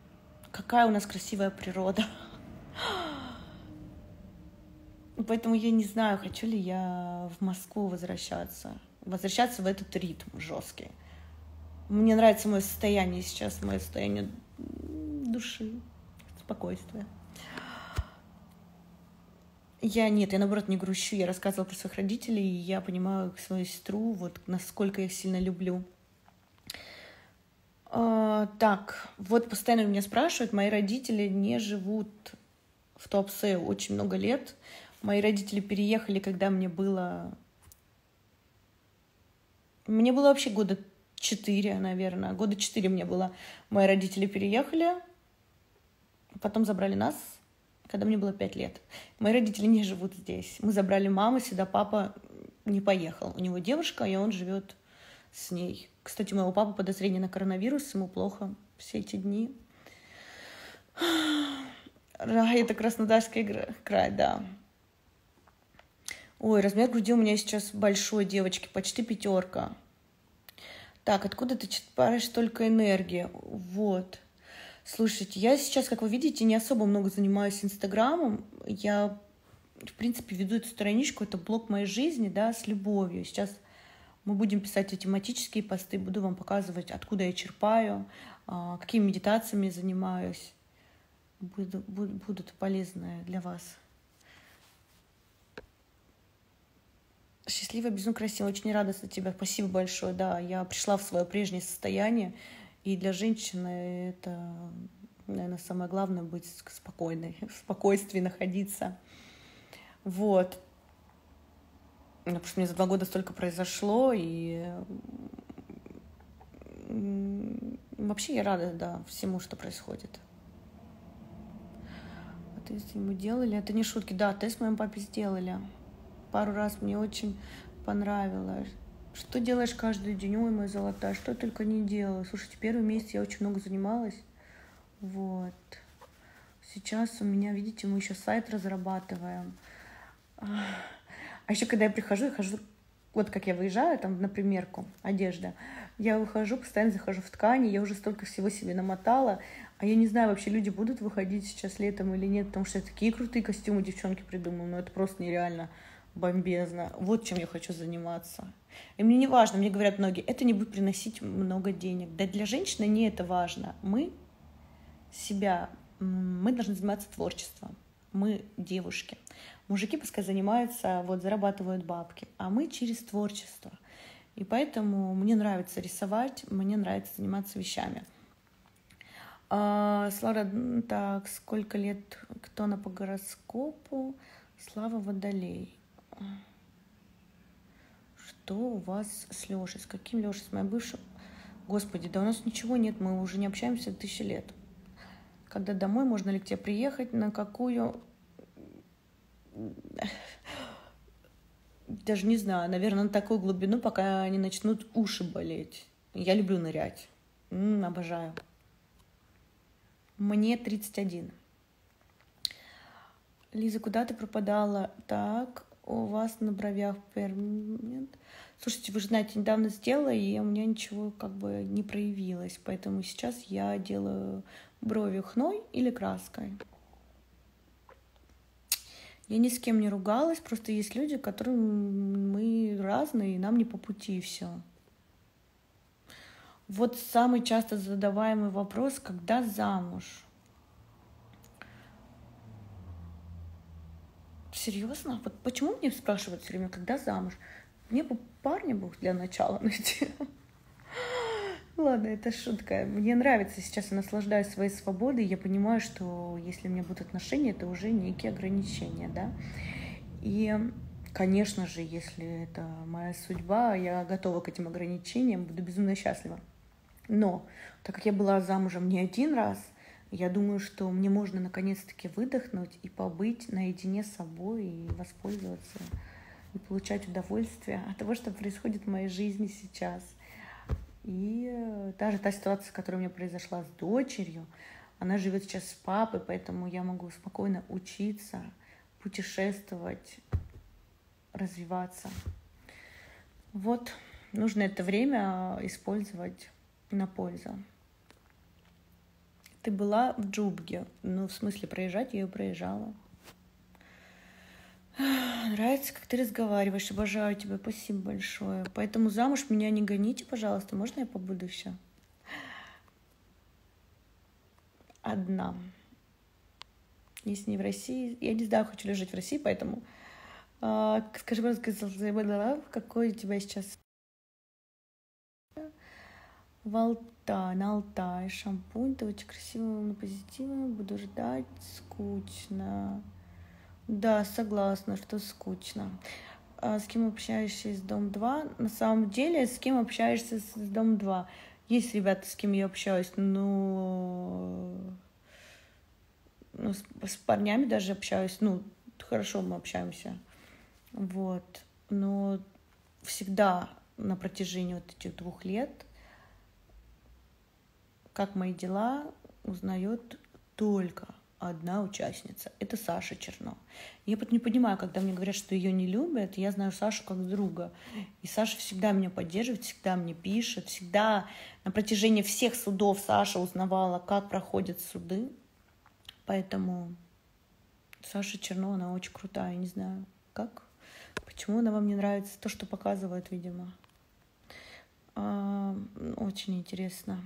Какая у нас красивая природа. Поэтому я не знаю, хочу ли я в Москву возвращаться. Возвращаться в этот ритм жесткий. Мне нравится мое состояние сейчас, мое состояние души, спокойствия. Я нет, я наоборот не грущу. Я рассказывала про своих родителей, и я понимаю свою сестру, вот насколько я их сильно люблю. А, так, вот постоянно меня спрашивают, мои родители не живут в Туапсе очень много лет. Мои родители переехали, когда мне было... Мне было вообще года четыре, наверное. Года четыре мне было. Мои родители переехали, потом забрали нас, когда мне было пять лет. Мои родители не живут здесь. Мы забрали маму сюда, папа не поехал. У него девушка, и он живет с ней. Кстати, у моего папы подозрение на коронавирус, ему плохо все эти дни. Рай, это Краснодарский край, да. Ой, размер груди у меня сейчас большой, девочки, почти пятерка. Так, откуда ты черпаешь столько энергии? Вот. Слушайте, я сейчас, как вы видите, не особо много занимаюсь Инстаграмом. Я, в принципе, веду эту страничку, это блог моей жизни, да, с любовью. Сейчас мы будем писать тематические посты, буду вам показывать, откуда я черпаю, а, какими медитациями занимаюсь. Будут, будут полезные для вас. Счастливая, безумно красивая, очень рада за тебя. Спасибо большое. Да, я пришла в свое прежнее состояние. И для женщины это, наверное, самое главное быть спокойной, в спокойствии находиться. Вот. Ну, потому что мне за два года столько произошло, и вообще я рада, да, всему, что происходит. Тест ему делали, это не шутки, да, тест моему папе сделали. Пару раз мне очень понравилось. Что делаешь каждый день? Ой, моя золотая, что только не делаю. Слушайте, первый месяц я очень много занималась. Вот. Сейчас у меня, видите, мы еще сайт разрабатываем. А еще когда я прихожу, я хожу, вот как я выезжаю там на примерку одежда, я выхожу, постоянно захожу в ткани, я уже столько всего себе намотала, а я не знаю, вообще люди будут выходить сейчас летом или нет, потому что я такие крутые костюмы девчонки придумала, но это просто нереально бомбезно. Вот чем я хочу заниматься. И мне не важно, мне говорят многие, это не будет приносить много денег. Да для женщины не это важно. Мы себя, мы должны заниматься творчеством. Мы девушки. Мужики пускай занимаются, вот зарабатывают бабки, а мы через творчество. И поэтому мне нравится рисовать, мне нравится заниматься вещами. А, Слава, так, сколько лет, кто она по гороскопу? Слава Водолей. Что у вас с Лешей? С каким Лешей? С моим бывшим? Господи, да у нас ничего нет, мы уже не общаемся тысячи лет. Когда домой, можно ли к тебе приехать, на какую даже не знаю, наверное, на такую глубину, пока не начнут уши болеть. Я люблю нырять. М-м, обожаю. Мне 31. Лиза, куда ты пропадала? Так, у вас на бровях пермент. Слушайте, вы же знаете, недавно сделала, и у меня ничего как бы не проявилось. Поэтому сейчас я делаю брови хной или краской. Я ни с кем не ругалась, просто есть люди, которым мы разные, и нам не по пути, все. Вот самый часто задаваемый вопрос, когда замуж? Серьезно? Вот почему мне спрашивают все время, когда замуж? Мне бы парня был для начала найти. Ладно, это шутка. Мне нравится сейчас, я наслаждаюсь своей свободой. Я понимаю, что если у меня будут отношения, это уже некие ограничения, да. И, конечно же, если это моя судьба, я готова к этим ограничениям, буду безумно счастлива. Но, так как я была замужем не один раз, я думаю, что мне можно наконец-таки выдохнуть и побыть наедине с собой и воспользоваться и получать удовольствие от того, что происходит в моей жизни сейчас – и э, даже та ситуация, которая у меня произошла с дочерью, она живет сейчас с папой, поэтому я могу спокойно учиться, путешествовать, развиваться. Вот, нужно это время использовать на пользу. Ты была в Джубге, ну, в смысле, проезжать я ее проезжала. Нравится, как ты разговариваешь. Обожаю тебя. Спасибо большое. Поэтому замуж меня не гоните, пожалуйста. Можно я побуду все? Одна. если не в России. Я не знаю, хочу ли жить в России, поэтому... А, скажи, пожалуйста, какой у тебя сейчас в Алтай, на Алтай. Шампунь, ты очень красивый, но позитивный. Буду ждать. Скучно. Да, согласна, что скучно. А с кем общаешься из Дом 2? На самом деле, с кем общаешься с Дом 2? Есть ребята, с кем я общаюсь, но ну, с, с парнями даже общаюсь, ну, хорошо мы общаемся. Вот. Но всегда на протяжении вот этих двух лет как мои дела узнает только одна участница. Это Саша Черно. Я не понимаю, когда мне говорят, что ее не любят, я знаю Сашу как друга. И Саша всегда меня поддерживает, всегда мне пишет, всегда на протяжении всех судов Саша узнавала, как проходят суды. Поэтому Саша Черно, она очень крутая, не знаю, как, почему она вам не нравится, то, что показывает, видимо. А, очень интересно.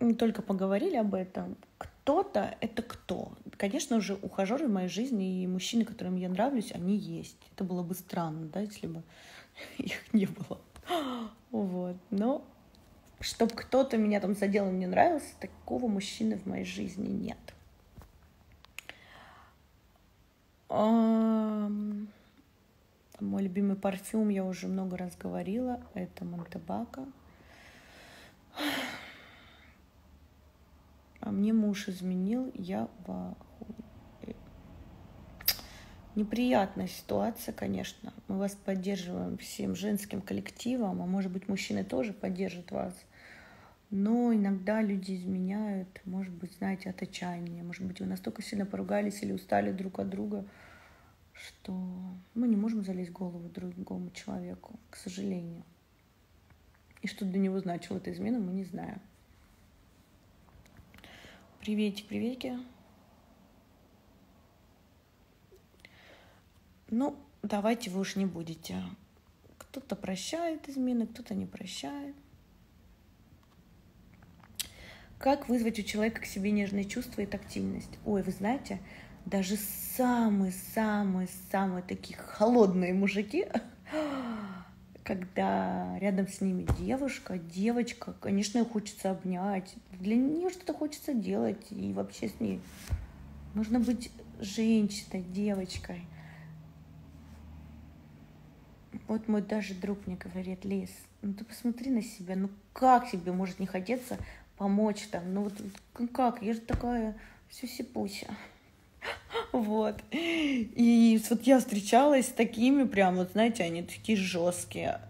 Не только поговорили об этом. Кто-то — это кто? Конечно же, ухажеры в моей жизни и мужчины, которым я нравлюсь, они есть. Это было бы странно, да, если бы их не было. Вот. Но чтобы кто-то меня там задел и мне нравился, такого мужчины в моей жизни нет. Мой любимый парфюм, я уже много раз говорила, это Монтебака. А мне муж изменил, я в. Неприятная ситуация, конечно. Мы вас поддерживаем всем женским коллективом, а может быть, мужчины тоже поддержат вас. Но иногда люди изменяют, может быть, знаете, от отчаяния. Может быть, вы настолько сильно поругались или устали друг от друга, что мы не можем залезть в голову другому человеку, к сожалению. И что для него значило эта измена, мы не знаем. Приветик, приветики. Ну, давайте вы уж не будете. Кто-то прощает измены, кто-то не прощает. Как вызвать у человека к себе нежные чувства и тактильность? Ой, вы знаете, даже самые-самые-самые такие холодные мужики когда рядом с ними девушка, девочка, конечно, ее хочется обнять. Для нее что-то хочется делать и вообще с ней. Нужно быть женщиной, девочкой. Вот мой даже друг мне говорит, Лиз, ну ты посмотри на себя, ну как тебе может не хотеться помочь там, ну вот ну как, я же такая сюси-пуся. Вот. И вот я встречалась с такими прям, вот знаете, они такие жесткие.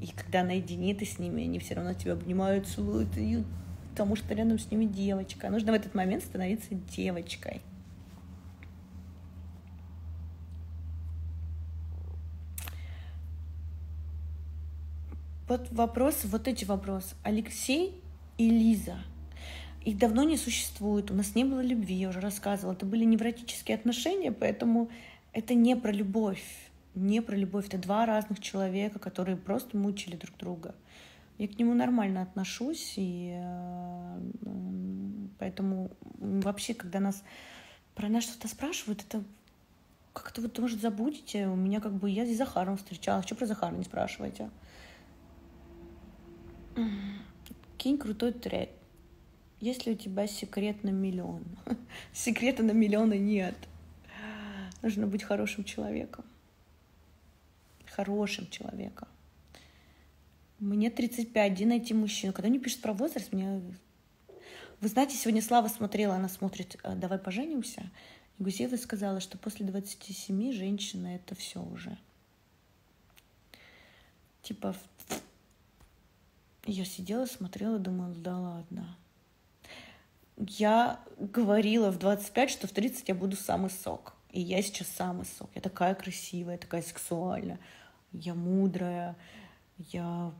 И когда наедине ты с ними, они все равно тебя обнимают, целуют, и, потому что рядом с ними девочка. Нужно в этот момент становиться девочкой. Вот вопрос, вот эти вопросы. Алексей и Лиза – их давно не существует, у нас не было любви, я уже рассказывала, это были невротические отношения, поэтому это не про любовь, не про любовь, это два разных человека, которые просто мучили друг друга. Я к нему нормально отношусь, и э, поэтому вообще, когда нас про нас что-то спрашивают, это как-то вот, может, забудете. У меня как бы я с Захаром встречалась. Что про Захара не спрашиваете? Кинь крутой трек. Есть ли у тебя секрет на миллион? Секрета на миллионы нет. Нужно быть хорошим человеком. Хорошим человеком. Мне 35, где найти мужчину? Когда мне пишут про возраст, мне... Вы знаете, сегодня Слава смотрела, она смотрит э, «Давай поженимся». И Гусеева сказала, что после 27 женщина — это все уже. Типа, я сидела, смотрела, думала, да ладно я говорила в 25, что в 30 я буду самый сок. И я сейчас самый сок. Я такая красивая, такая сексуальная. Я мудрая. Я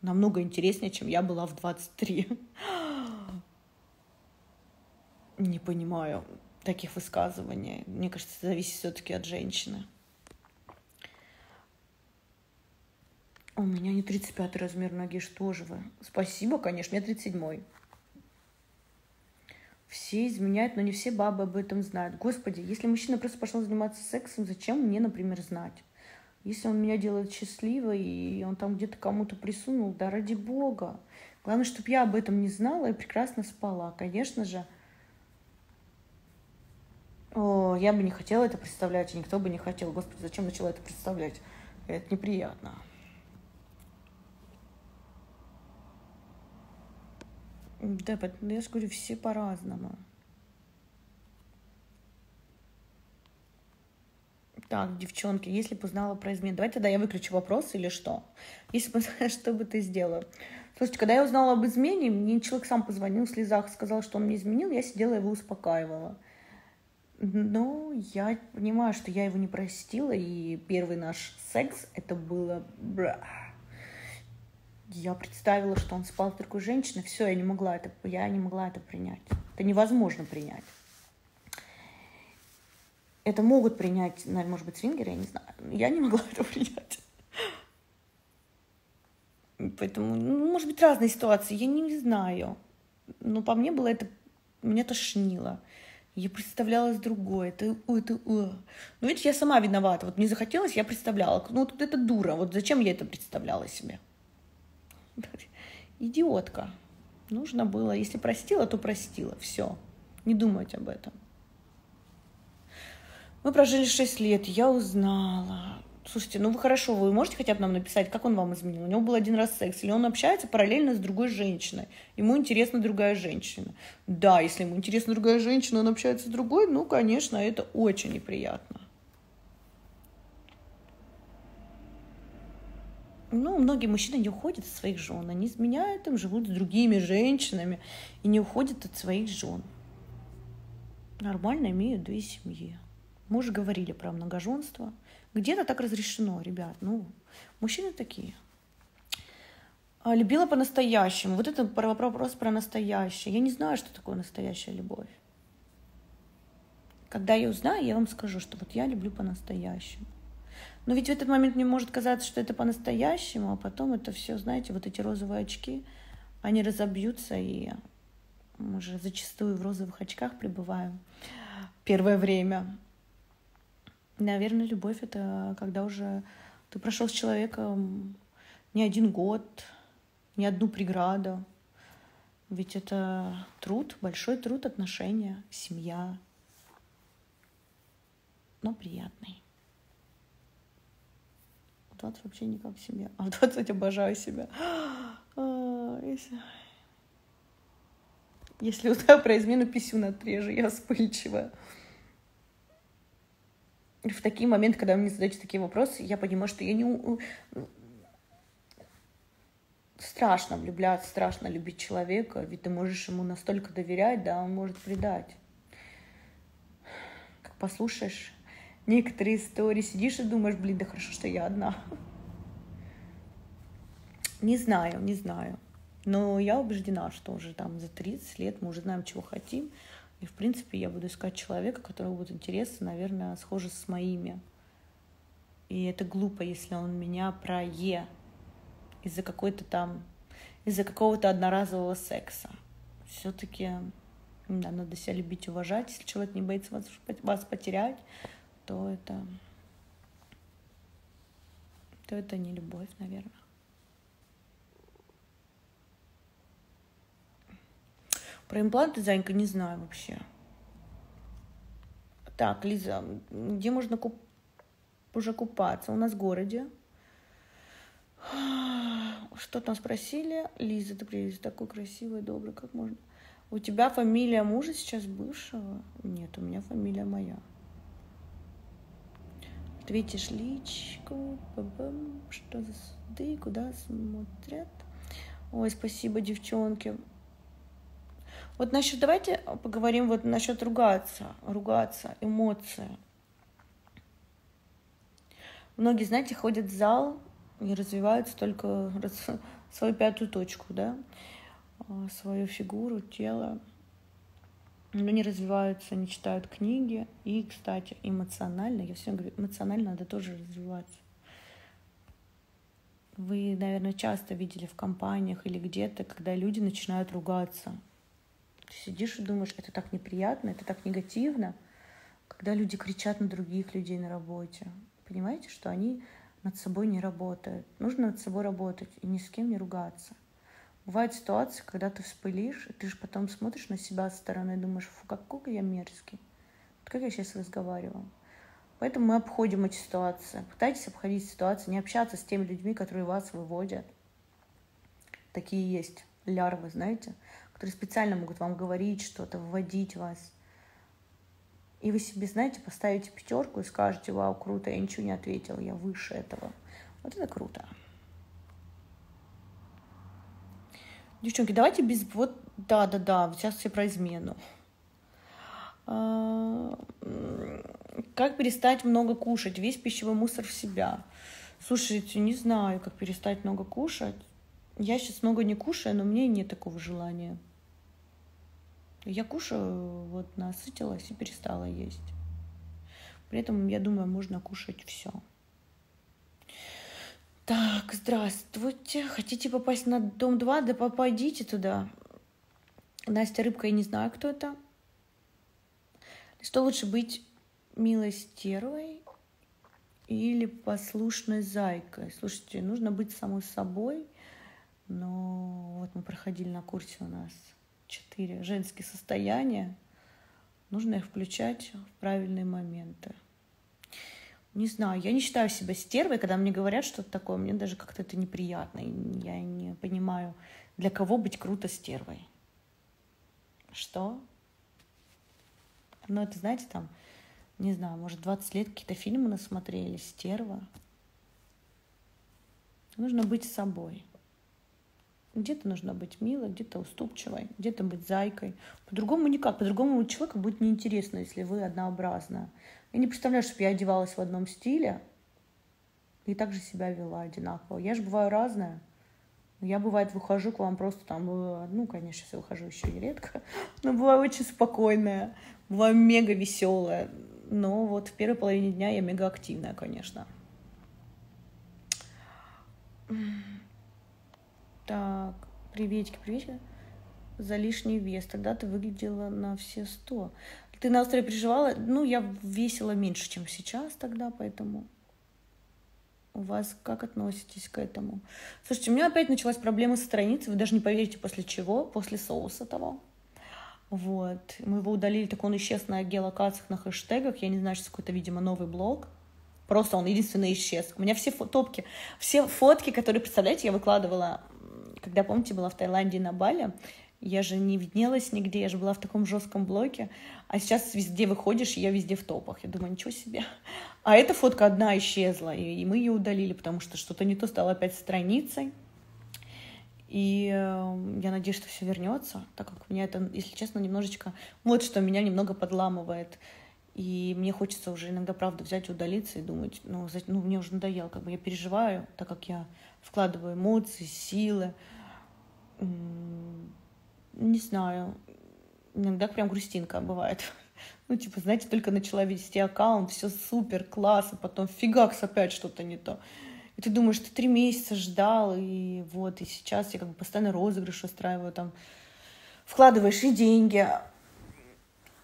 намного интереснее, чем я была в 23. Не понимаю таких высказываний. Мне кажется, это зависит все-таки от женщины. У меня не 35 размер ноги, что же вы? Спасибо, конечно, мне 37. Все изменяют, но не все бабы об этом знают. Господи, если мужчина просто пошел заниматься сексом, зачем мне, например, знать? Если он меня делает счастливой, и он там где-то кому-то присунул, да ради бога. Главное, чтобы я об этом не знала и прекрасно спала. Конечно же, о, я бы не хотела это представлять, и никто бы не хотел. Господи, зачем начала это представлять? Это неприятно. Да, я же говорю, все по-разному. Так, девчонки, если бы узнала про измену... Давайте тогда я выключу вопрос или что? Если бы что бы ты сделала? Слушайте, когда я узнала об измене, мне человек сам позвонил в слезах, сказал, что он мне изменил, я сидела его успокаивала. Ну, я понимаю, что я его не простила, и первый наш секс, это было... Бра. Я представила, что он спал с другой женщиной, все, я не могла это, я не могла это принять. Это невозможно принять. Это могут принять, наверное, может быть, свингеры, я не знаю. Я не могла это принять. Поэтому, ну, может быть, разные ситуации, я не, знаю. Но по мне было это, меня тошнило. Я представляла с другой. Это, это, Ну, видите, я сама виновата. Вот мне захотелось, я представляла. Ну, тут это дура. Вот зачем я это представляла себе? Идиотка. Нужно было, если простила, то простила. Все. Не думать об этом. Мы прожили 6 лет, я узнала. Слушайте, ну вы хорошо, вы можете хотя бы нам написать, как он вам изменил? У него был один раз секс, или он общается параллельно с другой женщиной. Ему интересна другая женщина. Да, если ему интересна другая женщина, он общается с другой, ну, конечно, это очень неприятно. Ну, многие мужчины не уходят от своих жен, они изменяют им, живут с другими женщинами и не уходят от своих жен. Нормально имеют две семьи. Мы уже говорили про многоженство. Где-то так разрешено, ребят. Ну, мужчины такие. А, любила по-настоящему. Вот это про вопрос про настоящее. Я не знаю, что такое настоящая любовь. Когда я узнаю, я вам скажу, что вот я люблю по-настоящему. Но ведь в этот момент мне может казаться, что это по-настоящему, а потом это все, знаете, вот эти розовые очки, они разобьются, и мы же зачастую в розовых очках пребываем первое время. Наверное, любовь — это когда уже ты прошел с человеком не один год, не одну преграду. Ведь это труд, большой труд, отношения, семья, но приятный. 20 вообще никак себе. А в 20 обожаю себя. А, если... Если узнаю про измену, писюн отрежу, я вспыльчивая. В такие моменты, когда мне задаете такие вопросы, я понимаю, что я не... Страшно влюбляться, страшно любить человека, ведь ты можешь ему настолько доверять, да, он может предать. Как послушаешь некоторые истории, сидишь и думаешь, блин, да хорошо, что я одна. Не знаю, не знаю. Но я убеждена, что уже там за 30 лет мы уже знаем, чего хотим. И, в принципе, я буду искать человека, которого будут интересы, наверное, схожи с моими. И это глупо, если он меня про Е из-за какой-то там, из-за какого-то одноразового секса. Все-таки да, надо себя любить, уважать. Если человек не боится вас, вас потерять, то это, то это не любовь, наверное. Про импланты, Занька, не знаю вообще. Так, Лиза, где можно куп... уже купаться? У нас в городе. Что там спросили? Лиза, ты привет, такой красивый, добрый, как можно? У тебя фамилия мужа сейчас бывшего? Нет, у меня фамилия моя. Ответишь личку, что за суды, куда смотрят. Ой, спасибо, девчонки. Вот насчет, давайте поговорим вот насчет ругаться, ругаться, эмоции. Многие, знаете, ходят в зал и развиваются только свою пятую точку, да, а, свою фигуру, тело но не развиваются, не читают книги. И, кстати, эмоционально, я все говорю, эмоционально надо тоже развиваться. Вы, наверное, часто видели в компаниях или где-то, когда люди начинают ругаться. Ты сидишь и думаешь, это так неприятно, это так негативно, когда люди кричат на других людей на работе. Понимаете, что они над собой не работают. Нужно над собой работать и ни с кем не ругаться. Бывают ситуации, когда ты вспылишь, и ты же потом смотришь на себя со стороны и думаешь, фу, какой я мерзкий. Вот как я сейчас разговариваю. Поэтому мы обходим эти ситуации. Пытайтесь обходить ситуации, не общаться с теми людьми, которые вас выводят. Такие есть лярвы, знаете, которые специально могут вам говорить что-то, вводить вас. И вы себе, знаете, поставите пятерку и скажете, вау, круто, я ничего не ответила, я выше этого. Вот это круто. Девчонки, давайте без... Вот, да-да-да, сейчас все про измену. А, как перестать много кушать? Весь пищевой мусор в себя. Слушайте, не знаю, как перестать много кушать. Я сейчас много не кушаю, но у меня нет такого желания. Я кушаю, вот насытилась и перестала есть. При этом, я думаю, можно кушать все. Так, здравствуйте. Хотите попасть на дом 2? Да попадите туда. Настя Рыбка, я не знаю, кто это. Что лучше быть милой стервой или послушной зайкой? Слушайте, нужно быть самой собой, но вот мы проходили на курсе у нас четыре женские состояния. Нужно их включать в правильные моменты. Не знаю, я не считаю себя стервой, когда мне говорят что-то такое, мне даже как-то это неприятно. Я не понимаю, для кого быть круто стервой. Что? Ну, это, знаете, там, не знаю, может, 20 лет какие-то фильмы насмотрели, стерва. Нужно быть собой. Где-то нужно быть милой, где-то уступчивой, где-то быть зайкой. По-другому никак. По-другому человеку будет неинтересно, если вы однообразная. Я не представляю, чтобы я одевалась в одном стиле и также себя вела одинаково. Я же бываю разная. Я, бывает, выхожу к вам просто там, э, ну, конечно, я выхожу еще и редко, но бываю очень спокойная, бываю мега веселая. Но вот в первой половине дня я мега активная, конечно. Так, приветики, приветики. За лишний вес. Тогда ты выглядела на все сто. Ты на острове переживала? Ну, я весила меньше, чем сейчас тогда, поэтому у вас как относитесь к этому? Слушайте, у меня опять началась проблема с страницей, вы даже не поверите, после чего, после соуса того. Вот. Мы его удалили, так он исчез на геолокациях, на хэштегах. Я не знаю, что какой-то, видимо, новый блог. Просто он единственный исчез. У меня все топки, все фотки, которые, представляете, я выкладывала, когда, помните, была в Таиланде на Бали, я же не виднелась нигде, я же была в таком жестком блоке. А сейчас везде выходишь, и я везде в топах. Я думаю, ничего себе. А эта фотка одна исчезла, и мы ее удалили, потому что что-то не то стало опять страницей. И э, я надеюсь, что все вернется, так как меня это, если честно, немножечко... Вот что меня немного подламывает. И мне хочется уже иногда, правда, взять и удалиться и думать, ну, ну мне уже надоело, как бы я переживаю, так как я вкладываю эмоции, силы, не знаю, иногда прям грустинка бывает. Ну, типа, знаете, только начала вести аккаунт, все супер, класс, а потом фигакс опять что-то не то. И ты думаешь, ты три месяца ждал, и вот, и сейчас я как бы постоянно розыгрыш устраиваю, там, вкладываешь и деньги.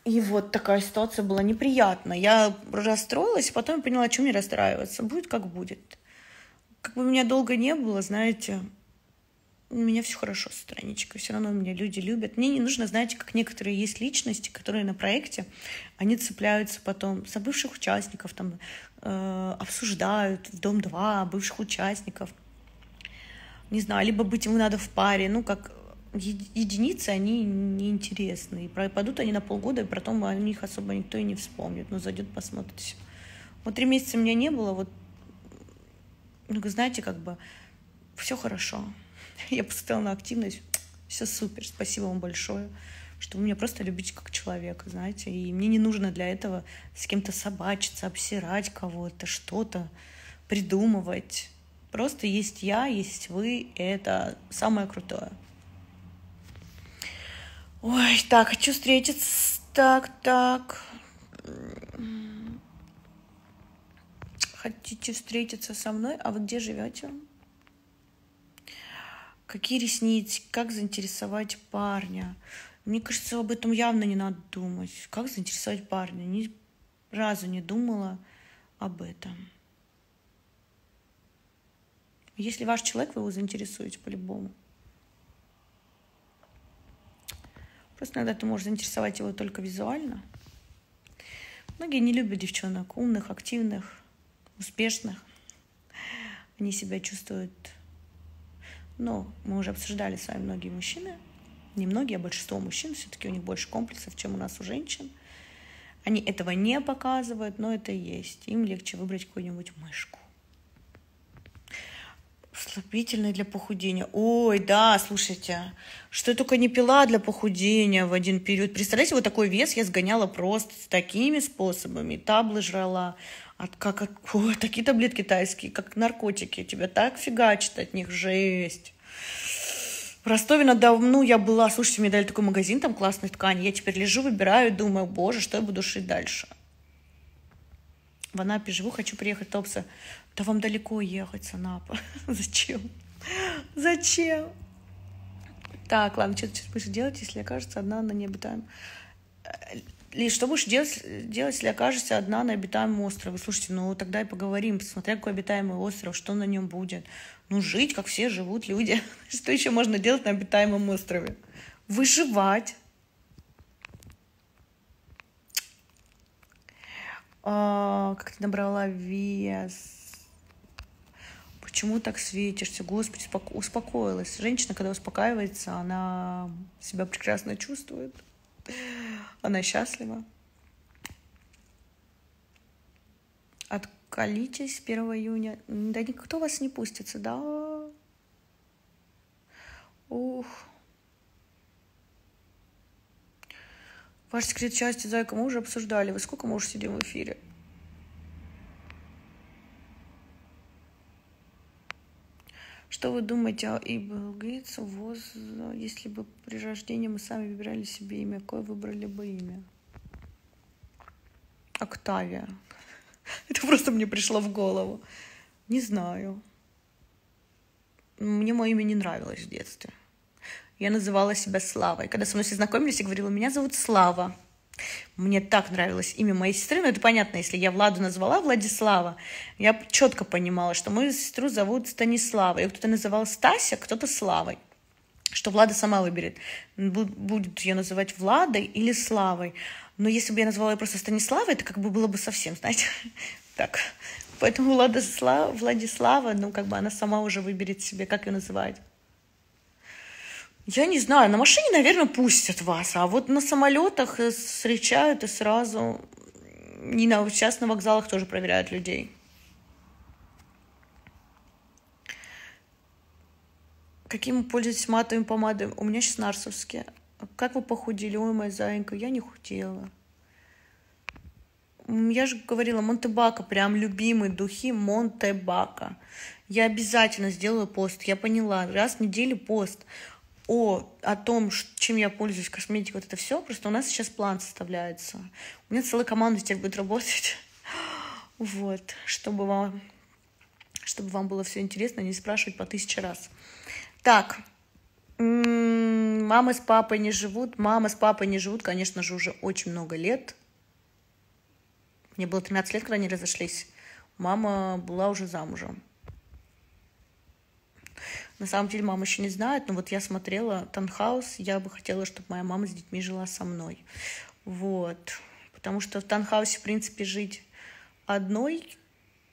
И вот такая ситуация была неприятная. Я расстроилась, а потом поняла, что мне расстраиваться. Будет как будет. Как бы меня долго не было, знаете, у меня все хорошо с страничкой, все равно меня люди любят. Мне не нужно, знаете, как некоторые есть личности, которые на проекте, они цепляются потом за бывших участников, там, э, обсуждают в Дом-2 бывших участников. Не знаю, либо быть ему надо в паре, ну, как единицы, они неинтересны. И пропадут они на полгода, и потом о них особо никто и не вспомнит. Ну, зайдет, посмотрит. Вот три месяца меня не было, вот, ну, знаете, как бы все хорошо. Я посмотрела на активность. Все супер. Спасибо вам большое, что вы меня просто любите как человека, знаете. И мне не нужно для этого с кем-то собачиться, обсирать кого-то, что-то придумывать. Просто есть я, есть вы, и это самое крутое. Ой, так, хочу встретиться. Так, так. Хотите встретиться со мной? А вы где живете? какие ресницы, как заинтересовать парня. Мне кажется, об этом явно не надо думать. Как заинтересовать парня? Ни разу не думала об этом. Если ваш человек, вы его заинтересуете по-любому. Просто иногда ты можешь заинтересовать его только визуально. Многие не любят девчонок умных, активных, успешных. Они себя чувствуют... Ну, мы уже обсуждали с вами многие мужчины. Не многие, а большинство мужчин. Все-таки у них больше комплексов, чем у нас у женщин. Они этого не показывают, но это есть. Им легче выбрать какую-нибудь мышку. Слабительное для похудения. Ой, да, слушайте, что я только не пила для похудения в один период. Представляете, вот такой вес я сгоняла просто с такими способами. Таблы жрала, от, как, от, о, такие таблетки китайские, как наркотики. Тебя так фигачит от них, жесть. В Ростове на давно я была, слушайте, мне дали такой магазин, там классной ткани. Я теперь лежу, выбираю, думаю, боже, что я буду шить дальше. В Анапе живу, хочу приехать в Топса. Да вам далеко ехать с Анапа. Зачем? Зачем? Так, ладно, что ты будешь делать, если окажется одна на необитаемом... Лишь что будешь делать, делать, если окажешься одна на обитаемом острове? Слушайте, ну тогда и поговорим, посмотря какой обитаемый остров, что на нем будет. Ну, жить, как все живут люди. Что еще можно делать на обитаемом острове? Выживать. А, как ты набрала вес? Почему так светишься? Господи, успокоилась. Женщина, когда успокаивается, она себя прекрасно чувствует. Она счастлива. Откалитесь 1 июня. Да никто вас не пустится, да? Ух. Ваш секрет счастья, Зайка, мы уже обсуждали. Вы сколько мы уже сидим в эфире? Что вы думаете о Билл Гейтс, ВОЗ, если бы при рождении мы сами выбирали себе имя, какое выбрали бы имя? Октавия. Это просто мне пришло в голову. Не знаю. Мне мое имя не нравилось в детстве. Я называла себя Славой. Когда со мной все знакомились, я говорила, меня зовут Слава. Мне так нравилось имя моей сестры, но это понятно, если я Владу назвала Владислава, я четко понимала, что мою сестру зовут Станислава. Ее кто-то называл Стася, кто-то Славой. Что Влада сама выберет, будет ее называть Владой или Славой. Но если бы я назвала ее просто Станиславой, это как бы было бы совсем, знаете, так. Поэтому Владислава, Владислава, ну, как бы она сама уже выберет себе, как ее называть. Я не знаю, на машине, наверное, пустят вас, а вот на самолетах встречают и сразу... И на, сейчас на вокзалах тоже проверяют людей. Каким пользуетесь матовыми помадами? У меня сейчас нарсовские. Как вы похудели? Ой, моя зайка, я не худела. Я же говорила, Монтебака, прям любимые духи Монтебака. Я обязательно сделаю пост, я поняла. Раз в неделю пост о, о том, чем я пользуюсь, косметикой, вот это все, просто у нас сейчас план составляется. У меня целая команда теперь будет работать. Вот, чтобы вам, чтобы вам было все интересно, не спрашивать по тысяче раз. Так, мама с папой не живут. Мама с папой не живут, конечно же, уже очень много лет. Мне было 13 лет, когда они разошлись. Мама была уже замужем. На самом деле мама еще не знает, но вот я смотрела Танхаус, я бы хотела, чтобы моя мама с детьми жила со мной. Вот. Потому что в Танхаусе, в принципе, жить одной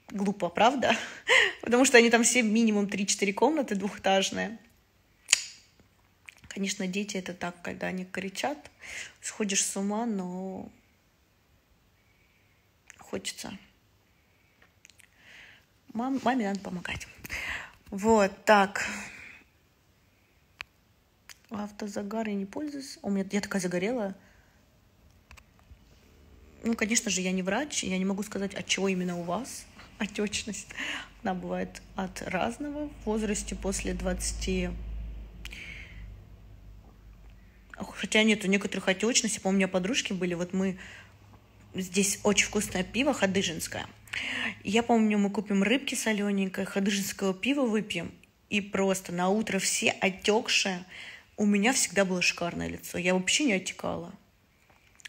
глупо, правда? Потому что они там все минимум 3-4 комнаты двухэтажные. Конечно, дети это так, когда они кричат, сходишь с ума, но хочется. Мам, маме надо помогать. Вот, так. Автозагар я не пользуюсь. У меня я такая загорелая. Ну, конечно же, я не врач, я не могу сказать, от чего именно у вас отечность. Она бывает от разного. В возрасте после 20... Хотя нет, у некоторых отечность. Я помню, у меня подружки были, вот мы... Здесь очень вкусное пиво ходыжинское. Я помню, мы купим рыбки солененькой, ходыжинского пива выпьем, и просто на утро все отекшие, у меня всегда было шикарное лицо. Я вообще не отекала.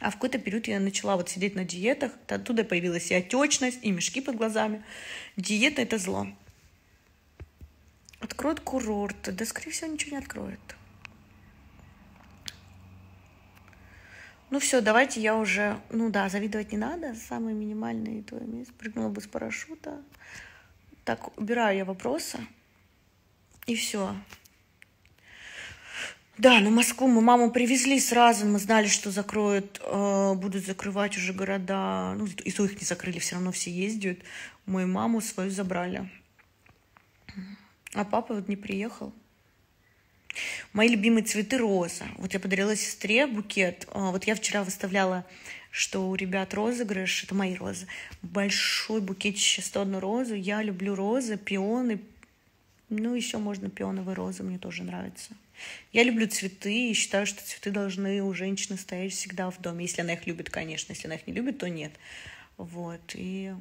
А в какой-то период я начала вот сидеть на диетах, оттуда появилась и отечность, и мешки под глазами. Диета — это зло. Откроют курорт, да, скорее всего, ничего не откроет. Ну все, давайте я уже, ну да, завидовать не надо, самый минимальный твой месяц, прыгнула бы с парашюта. Так, убираю я вопросы, и все. Да, но Москву мы маму привезли сразу, мы знали, что закроют, э, будут закрывать уже города, ну, и то их не закрыли, все равно все ездят. Мою маму свою забрали. А папа вот не приехал. Мои любимые цветы роза. Вот я подарила сестре букет. А, вот я вчера выставляла, что у ребят розыгрыш. Это мои розы. Большой букетище 101 розу. Я люблю розы, пионы. Ну, еще можно пионовые розы, мне тоже нравятся. Я люблю цветы и считаю, что цветы должны у женщины стоять всегда в доме. Если она их любит, конечно. Если она их не любит, то нет. Вот. И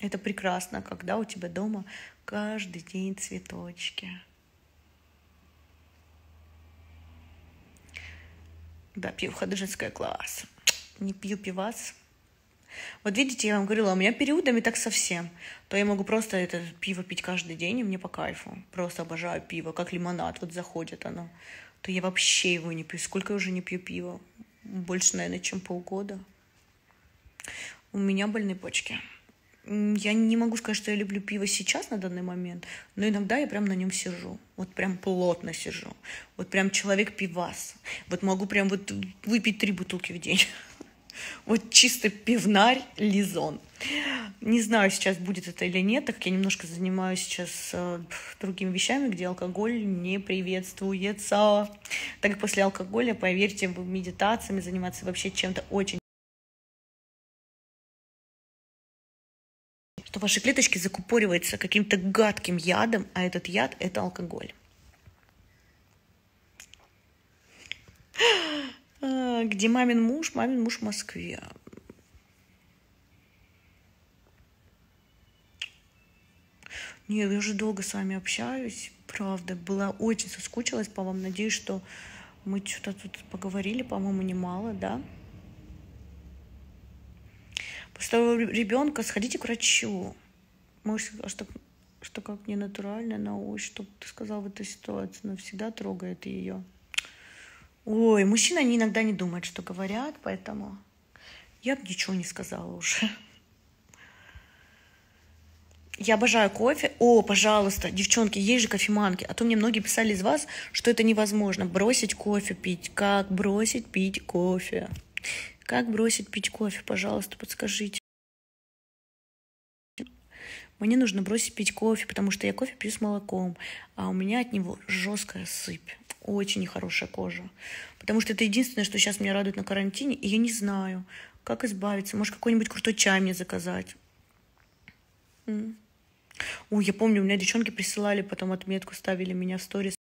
это прекрасно, когда у тебя дома каждый день цветочки. Да, пью хадыжинская класс. Не пью пивас. Вот видите, я вам говорила, у меня периодами так совсем. То я могу просто это пиво пить каждый день, и мне по кайфу. Просто обожаю пиво, как лимонад. Вот заходит оно. То я вообще его не пью. Сколько я уже не пью пиво? Больше, наверное, чем полгода. У меня больные почки. Я не могу сказать, что я люблю пиво сейчас на данный момент, но иногда я прям на нем сижу. Вот прям плотно сижу. Вот прям человек-пивас. Вот могу прям вот выпить три бутылки в день. Вот чисто пивнарь Лизон. Не знаю, сейчас будет это или нет, так как я немножко занимаюсь сейчас э, другими вещами, где алкоголь не приветствуется. Так как после алкоголя, поверьте, медитациями заниматься вообще чем-то очень что ваши клеточки закупориваются каким-то гадким ядом, а этот яд – это алкоголь. А, где мамин муж? Мамин муж в Москве. Нет, я уже долго с вами общаюсь, правда. Была очень соскучилась по вам. Надеюсь, что мы что-то тут поговорили, по-моему, немало, да? После ребенка сходите к врачу. Может, а что, что как не натурально на ощупь, что ты сказал в этой ситуации, навсегда трогает ее. Ой, мужчины, они иногда не думают, что говорят, поэтому я бы ничего не сказала уже. Я обожаю кофе. О, пожалуйста, девчонки, есть же кофеманки. А то мне многие писали из вас, что это невозможно. Бросить кофе пить. Как бросить пить кофе? Как бросить пить кофе, пожалуйста, подскажите. Мне нужно бросить пить кофе, потому что я кофе пью с молоком, а у меня от него жесткая сыпь. Очень нехорошая кожа. Потому что это единственное, что сейчас меня радует на карантине, и я не знаю, как избавиться. Может, какой-нибудь крутой чай мне заказать. Ой, я помню, у меня девчонки присылали, потом отметку ставили меня в сторис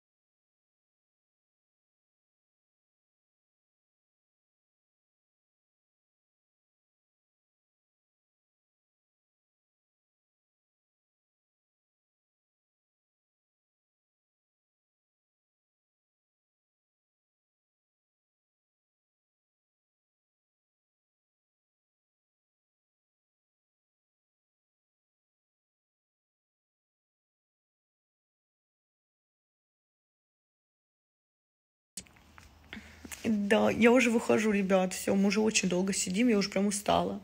Да, я уже выхожу, ребят. Все, мы уже очень долго сидим, я уже прям устала.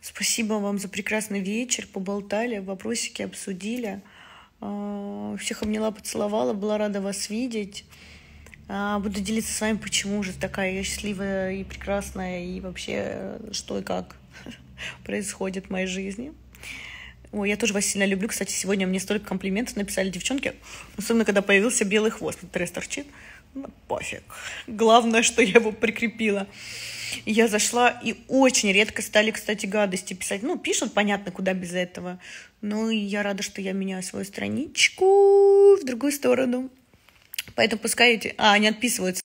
Спасибо вам за прекрасный вечер. Поболтали, вопросики обсудили. А, всех обняла, поцеловала. Была рада вас видеть. А, буду делиться с вами, почему же такая я счастливая и прекрасная, и вообще что и как происходит в моей жизни. Ой, я тоже вас сильно люблю. Кстати, сегодня мне столько комплиментов написали девчонки. Особенно, когда появился белый хвост. Вот тресс торчит. Ну, пофиг. Главное, что я его прикрепила. Я зашла, и очень редко стали, кстати, гадости писать. Ну, пишут, понятно, куда без этого. Но я рада, что я меняю свою страничку в другую сторону. Поэтому пускай эти... А, они отписываются.